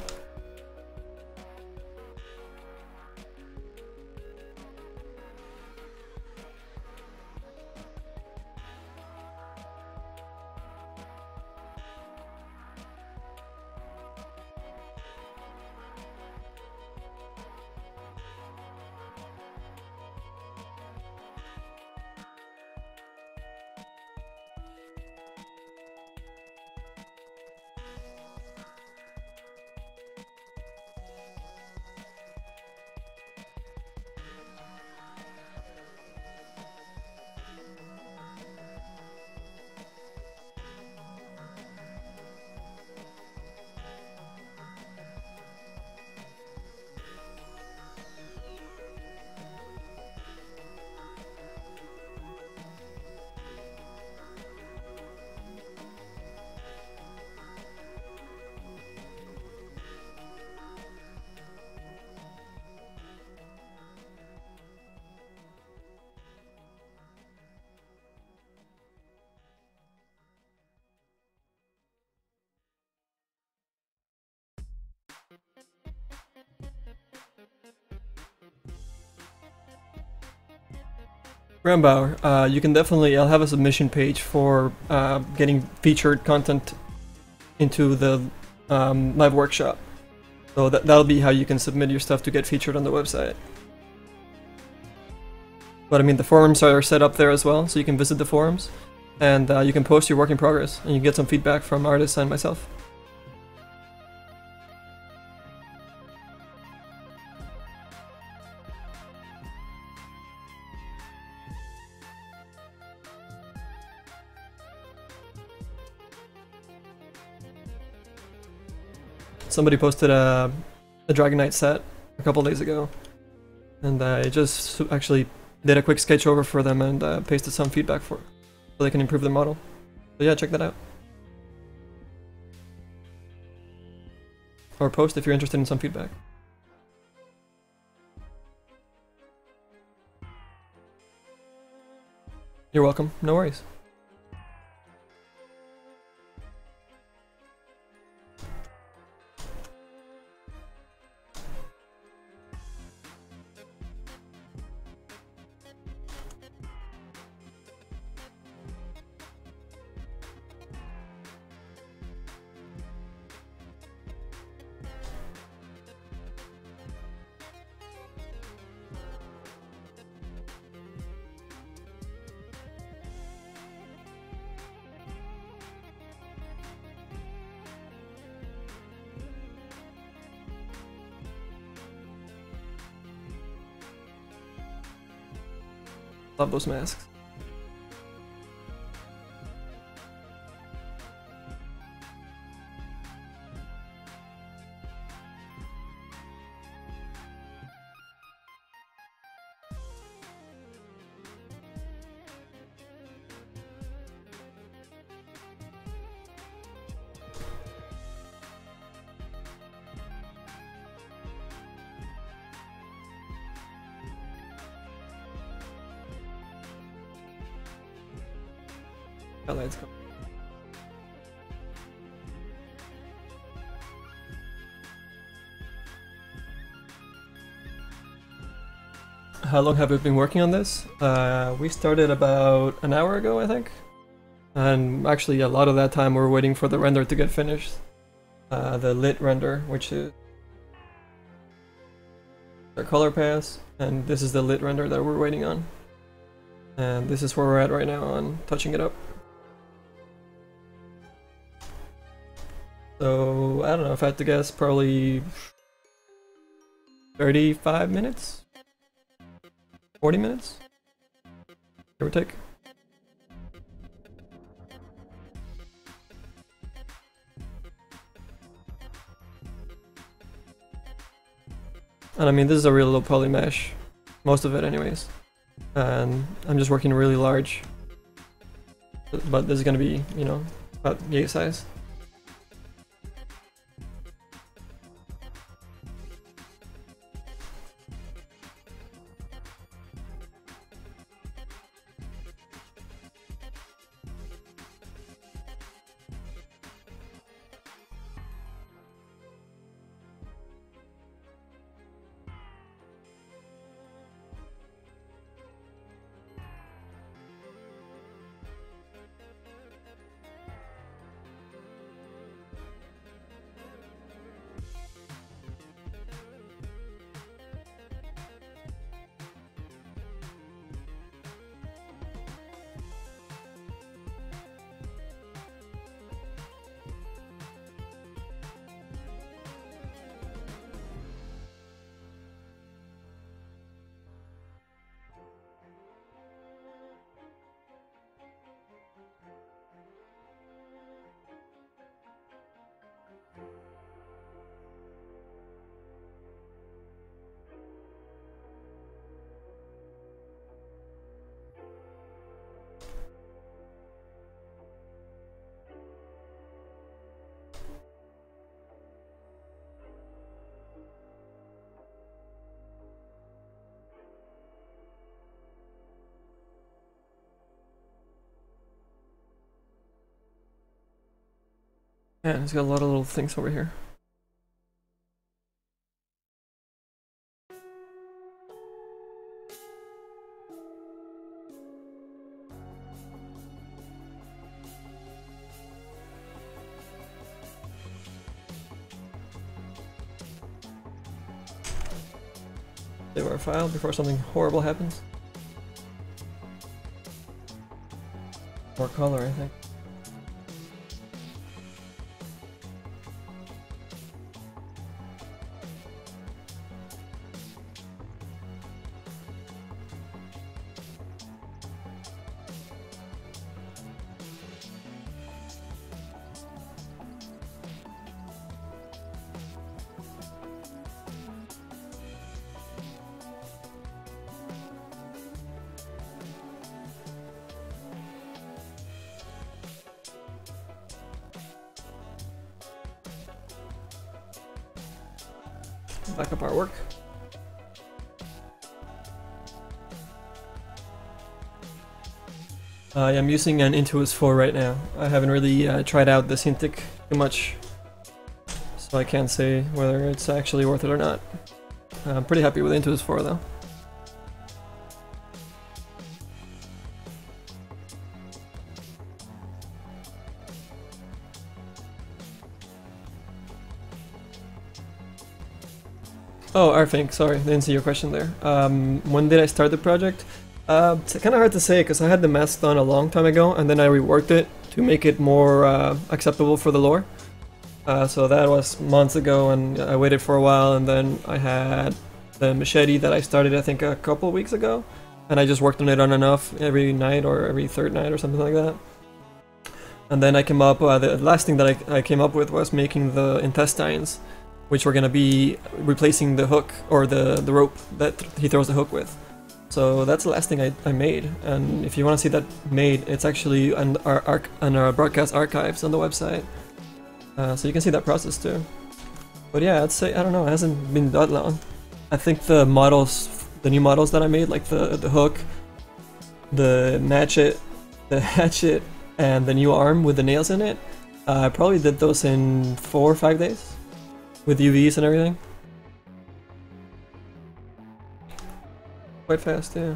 Rambauer, uh, you can definitely, I'll have a submission page for uh, getting featured content into the um, live workshop. So that, that'll be how you can submit your stuff to get featured on the website. But I mean, the forums are set up there as well, so you can visit the forums and uh, you can post your work in progress and you get some feedback from artists and myself. Somebody posted a, a Dragon Knight set a couple days ago, and I just actually did a quick sketch over for them and uh, pasted some feedback for so they can improve their model. So yeah, check that out. Or post if you're interested in some feedback. You're welcome. No worries. Love those masks. How long have we been working on this? Uh, we started about an hour ago, I think. And actually, a lot of that time we are waiting for the render to get finished. Uh, the lit render, which is our color pass, and this is the lit render that we're waiting on. And this is where we're at right now on touching it up. So, I don't know if I had to guess, probably 35 minutes? 40 minutes? Give or take. And I mean, this is a real low poly mesh. Most of it anyways. And I'm just working really large. But this is gonna be, you know, about yay size. Yeah, it's got a lot of little things over here. Save our file before something horrible happens. More color, I think. I am using an Intuos 4 right now. I haven't really uh, tried out the Cintiq too much, so I can't say whether it's actually worth it or not. I'm pretty happy with Intuos 4 though. Oh, Arfink, sorry, didn't see your question there. Um, when did I start the project? Uh, it's kind of hard to say because I had the mask done a long time ago and then I reworked it to make it more uh, acceptable for the lore. Uh, so that was months ago and I waited for a while and then I had the machete that I started I think a couple weeks ago and I just worked on it on and off every night or every third night or something like that. And then I came up, uh, the last thing that I, I came up with was making the intestines which were going to be replacing the hook or the, the rope that he throws the hook with. So that's the last thing I, I made, and if you want to see that made, it's actually on our, arc, our broadcast archives on the website. Uh, so you can see that process too. But yeah, I'd say, I don't know, it hasn't been that long. I think the models, the new models that I made, like the, the hook, the matchet, the hatchet, and the new arm with the nails in it, uh, I probably did those in four or five days with UVs and everything. Quite fast, yeah.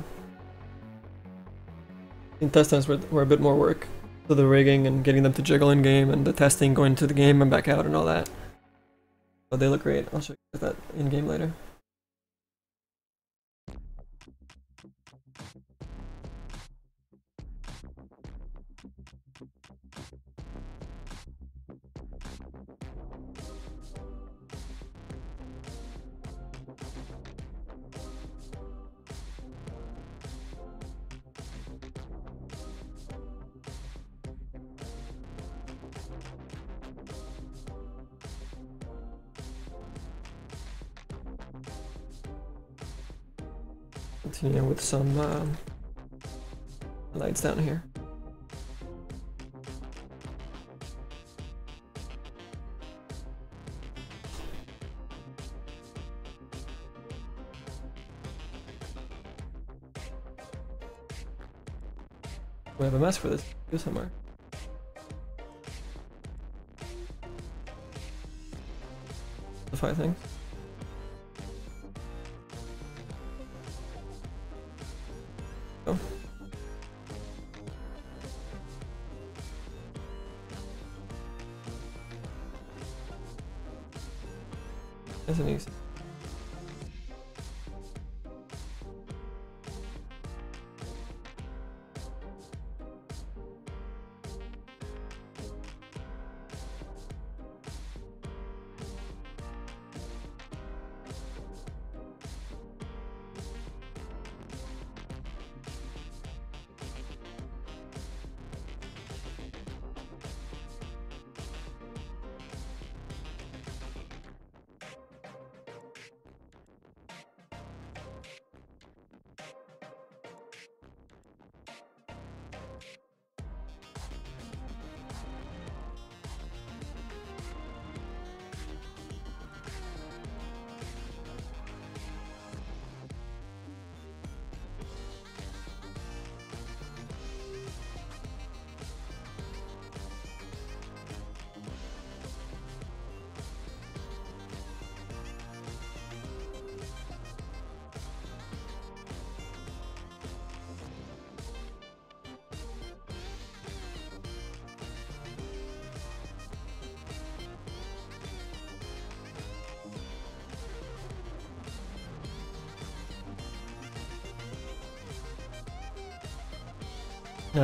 Intestines were, were a bit more work. So the rigging and getting them to jiggle in game and the testing going to the game and back out and all that. But they look great. I'll show you that in game later. Continue with some um, lights down here. We have a mess for this. Go somewhere. The five things.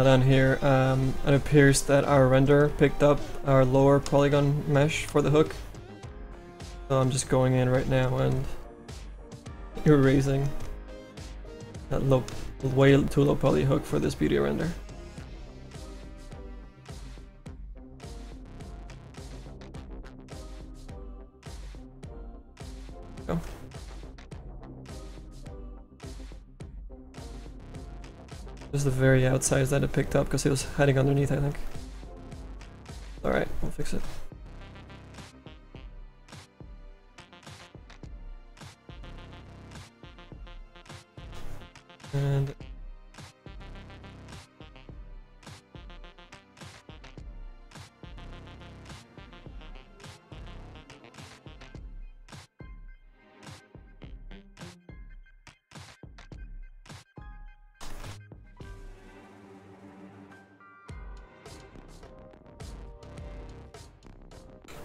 Down here, um, it appears that our render picked up our lower polygon mesh for the hook. So I'm just going in right now and erasing that low, way too low poly hook for this beauty render. Was the very outside that it picked up because it was hiding underneath, I think. Alright, we'll fix it.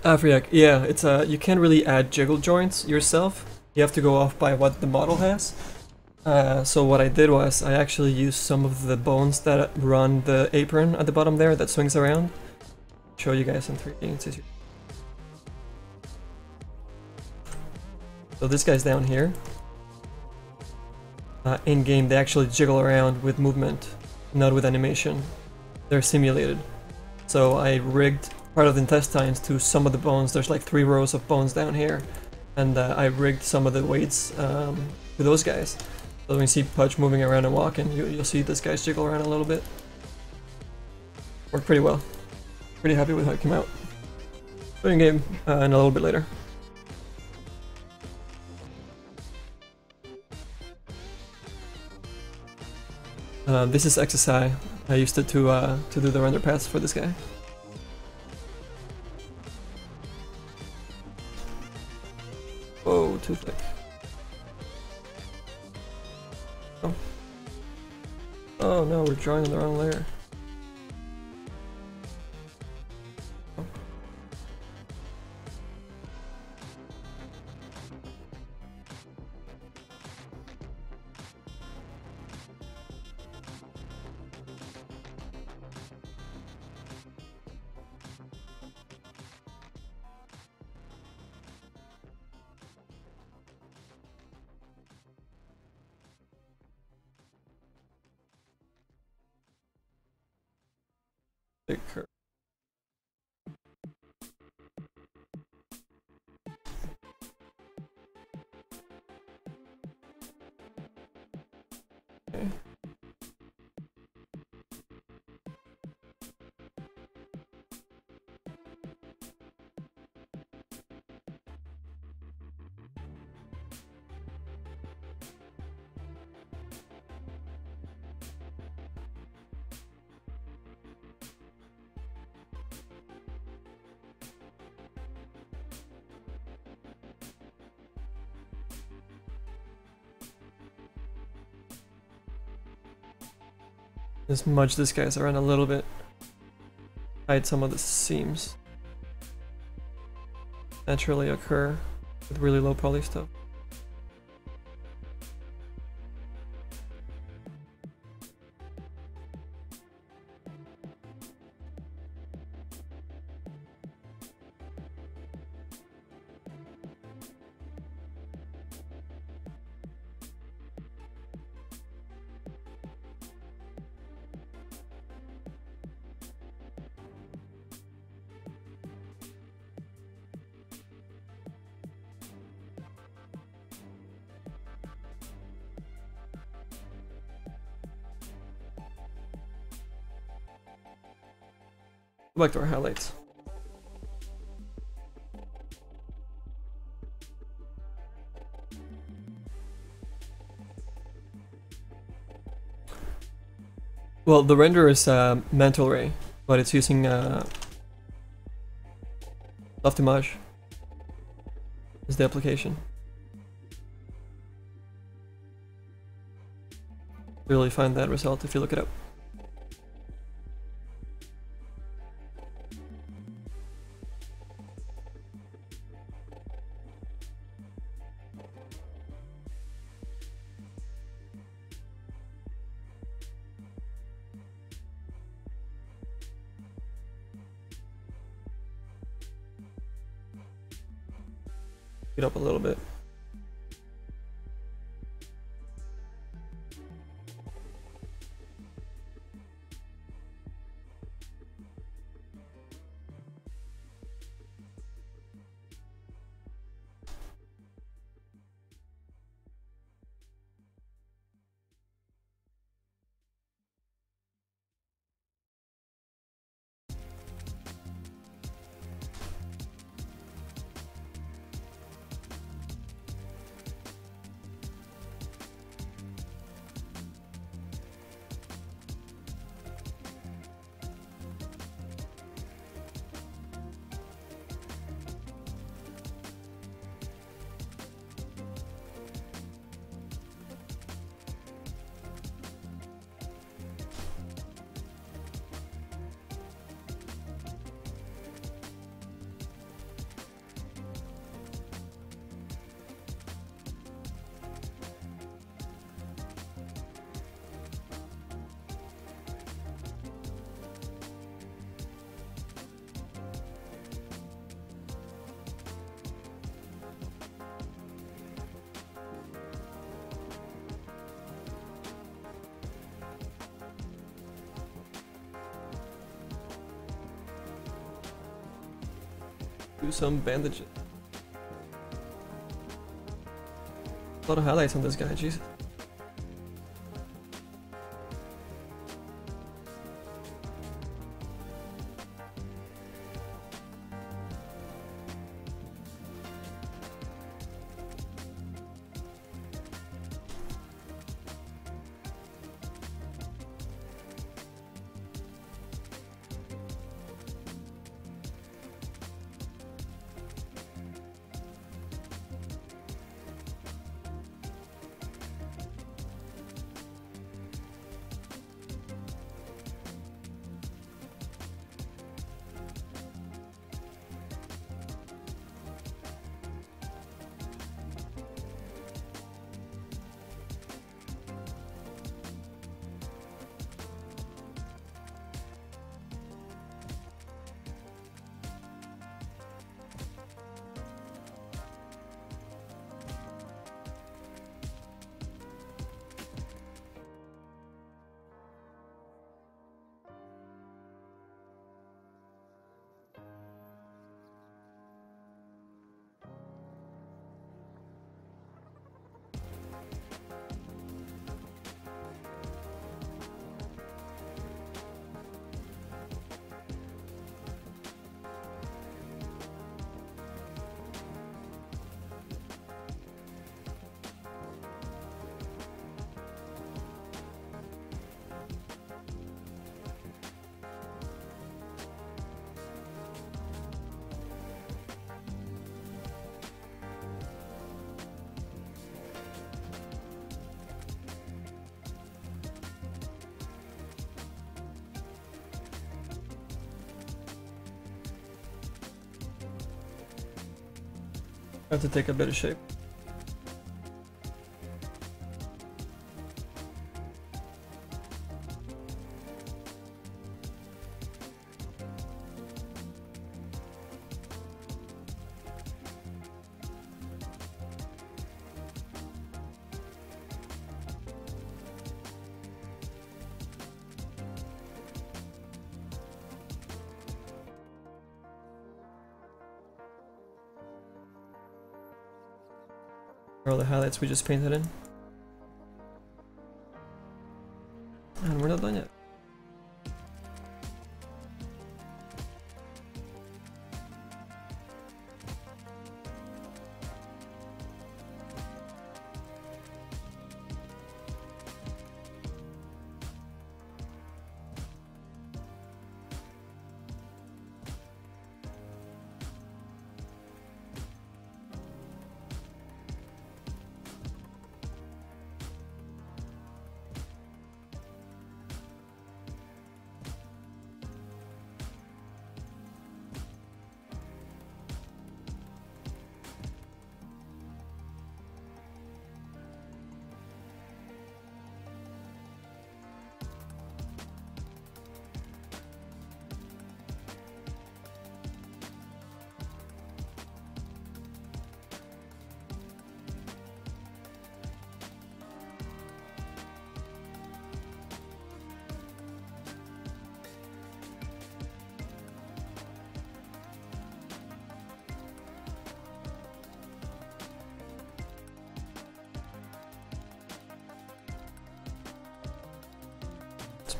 Afriac, yeah, it's uh, you can't really add jiggle joints yourself. You have to go off by what the model has. Uh, so what I did was I actually used some of the bones that run the apron at the bottom there that swings around. Show you guys in 3D. So this guy's down here. Uh, in game, they actually jiggle around with movement, not with animation. They're simulated. So I rigged part of the intestines to some of the bones. There's like three rows of bones down here. And uh, I rigged some of the weights um, to those guys. So when you see Pudge moving around and walking, you, will see this guy jiggle around a little bit. Worked pretty well. Pretty happy with how it came out. Put in game uh, in a little bit later. Uh, this is XSI. I used it to uh, to do the render passes for this guy. No, we're drawing on the wrong layer. Just smudge this guy's around a little bit. Hide some of the seams. Naturally occur with really low poly stuff. Go back to our highlights. Well, the render is uh, Mental Ray, but it's using uh, Softimage is the application. Really find that result if you look it up. Some bandages. A lot of highlights on this guy, Jesus. Have to take a better shape. Highlights we just painted in.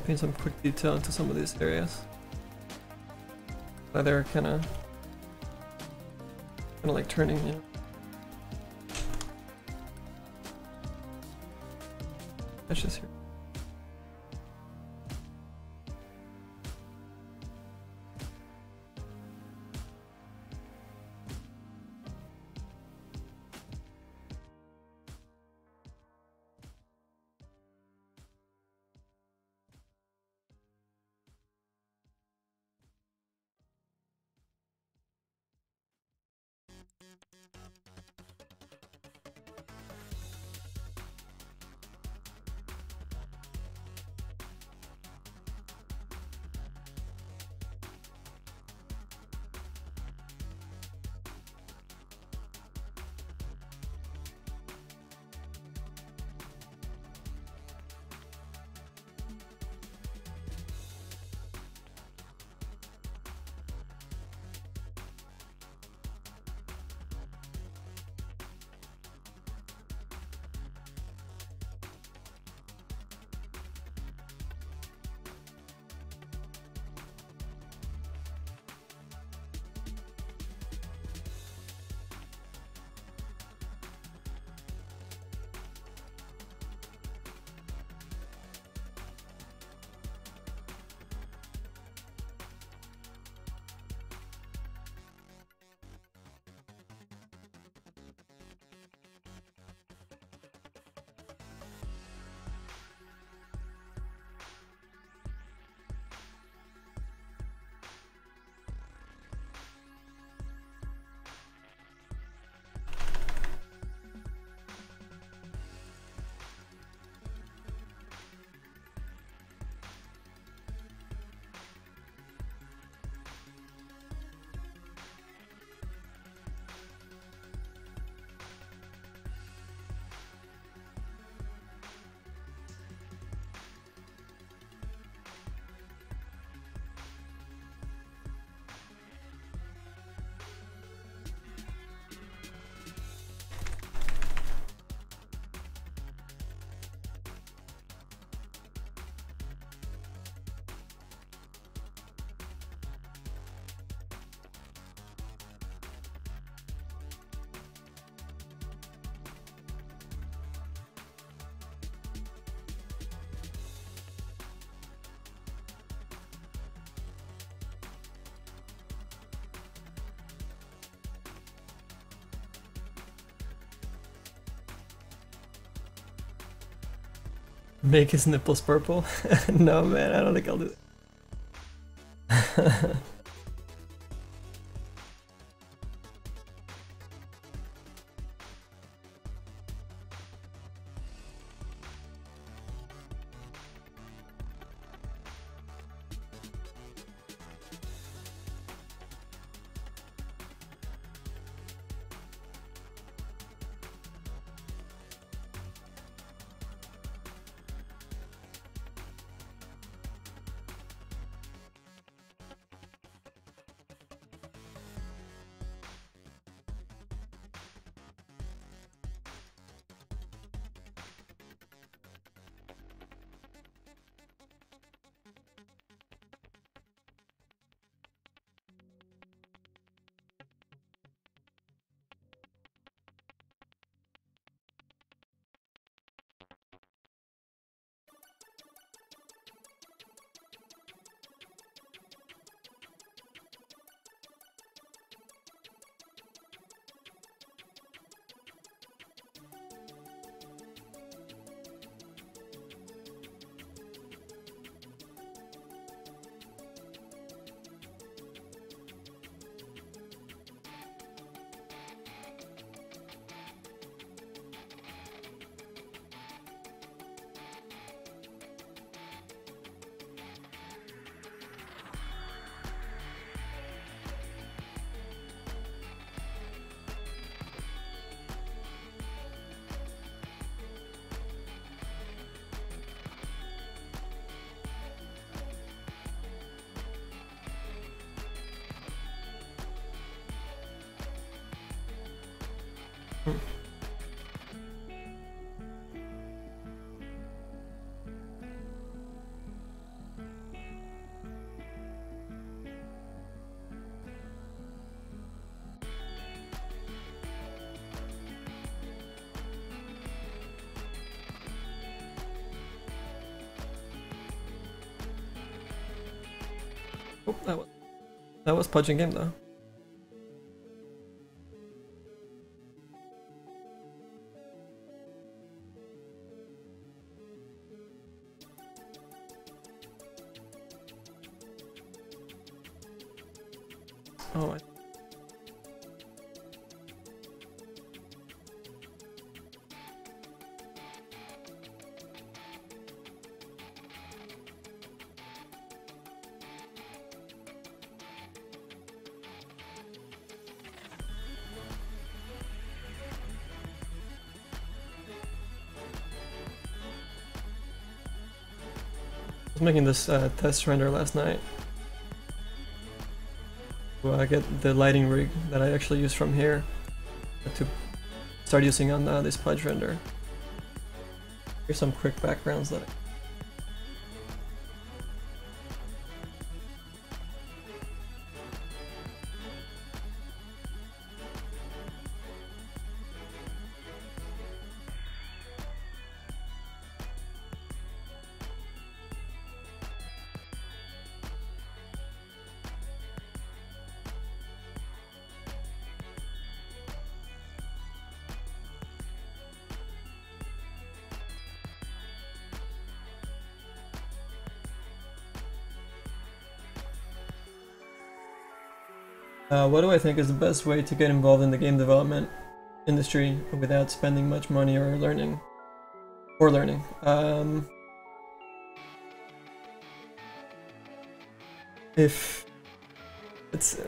Let's some quick detail into some of these areas. they're kind of, kind of like turning, you know. That's just here. Make his nipples purple? no man, I don't think I'll do that. Oh, that was that was Pudge in game though. Making this uh, test render last night. To uh, get the lighting rig that I actually use from here to start using on uh, this pledge render. Here's some quick backgrounds that I Uh, what do I think is the best way to get involved in the game development industry without spending much money or learning? Or learning. Um, if it's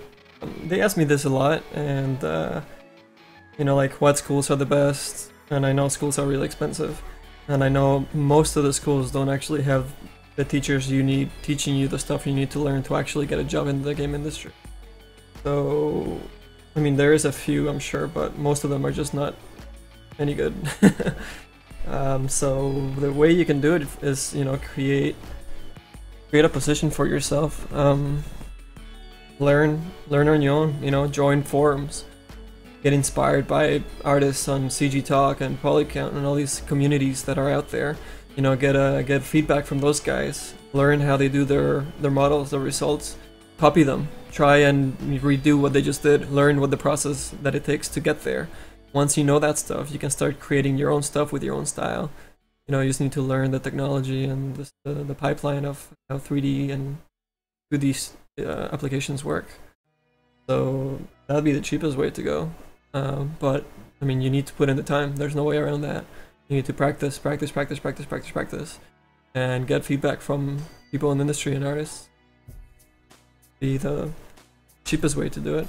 they ask me this a lot and uh, you know like what schools are the best and I know schools are really expensive and I know most of the schools don't actually have the teachers you need teaching you the stuff you need to learn to actually get a job in the game industry. So, I mean, there is a few, I'm sure, but most of them are just not any good. um, so the way you can do it is, you know, create create a position for yourself. Um, learn learn on your own. You know, join forums, get inspired by artists on CG Talk and Polycount and all these communities that are out there. You know, get a get feedback from those guys. Learn how they do their their models, their results. Copy them try and redo what they just did, learn what the process that it takes to get there. Once you know that stuff, you can start creating your own stuff with your own style. you know, you just need to learn the technology and the, the, pipeline of how 3D and 2D uh, applications work. So that'd be the cheapest way to go. Um, but I mean, you need to put in the time. There's no way around that. You need to practice, practice, practice, practice, practice, practice, and get feedback from people in the industry and artists. Be the cheapest way to do it.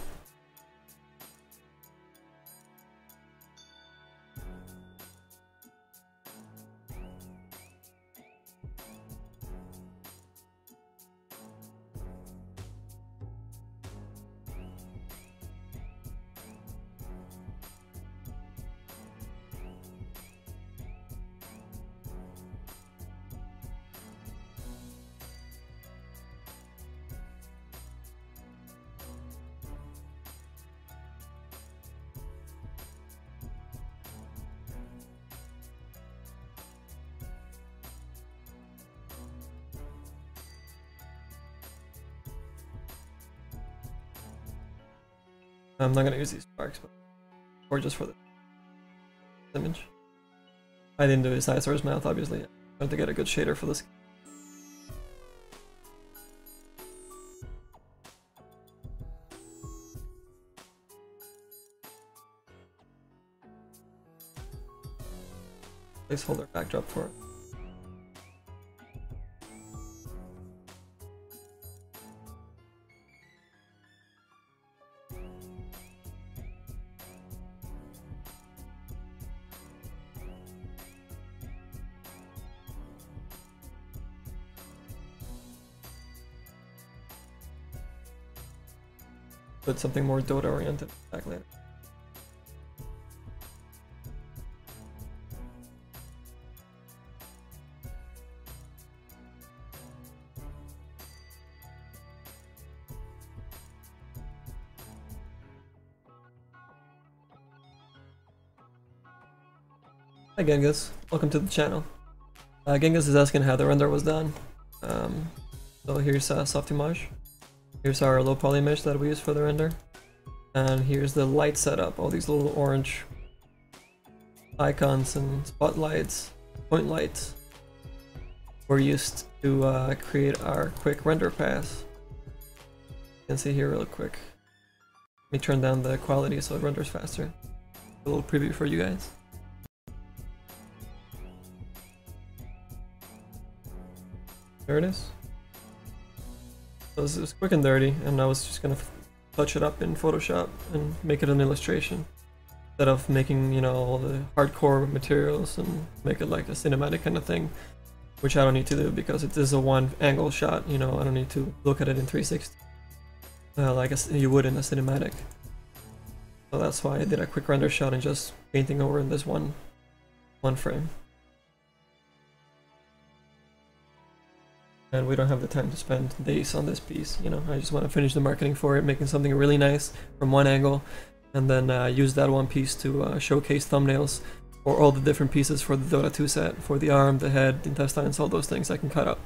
I'm not gonna use these sparks, but or just for the image. I didn't do his eyes or his mouth, obviously. I had to get a good shader for this. Placeholder backdrop for it. Something more Dota oriented back later. Hi Genghis, welcome to the channel. Uh, Genghis is asking how the render was done. Um, so here's uh, Softimage. Here's our low poly mesh that we use for the render. And here's the light setup, all these little orange icons and spotlights, point lights were used to uh, create our quick render pass. You can see here real quick. Let me turn down the quality so it renders faster. A little preview for you guys. There it is. So it was quick and dirty, and I was just gonna touch it up in Photoshop and make it an illustration. Instead of making, you know, all the hardcore materials and make it like a cinematic kind of thing, which I don't need to do because it is a one angle shot, you know, I don't need to look at it in 360 uh, like a, you would in a cinematic. So that's why I did a quick render shot and just painting over in this one, one frame. And we don't have the time to spend days on this piece you know? I just want to finish the marketing for it making something really nice from one angle and then uh, use that one piece to uh, showcase thumbnails for all the different pieces for the dota 2 set for the arm the head the intestines all those things i can cut up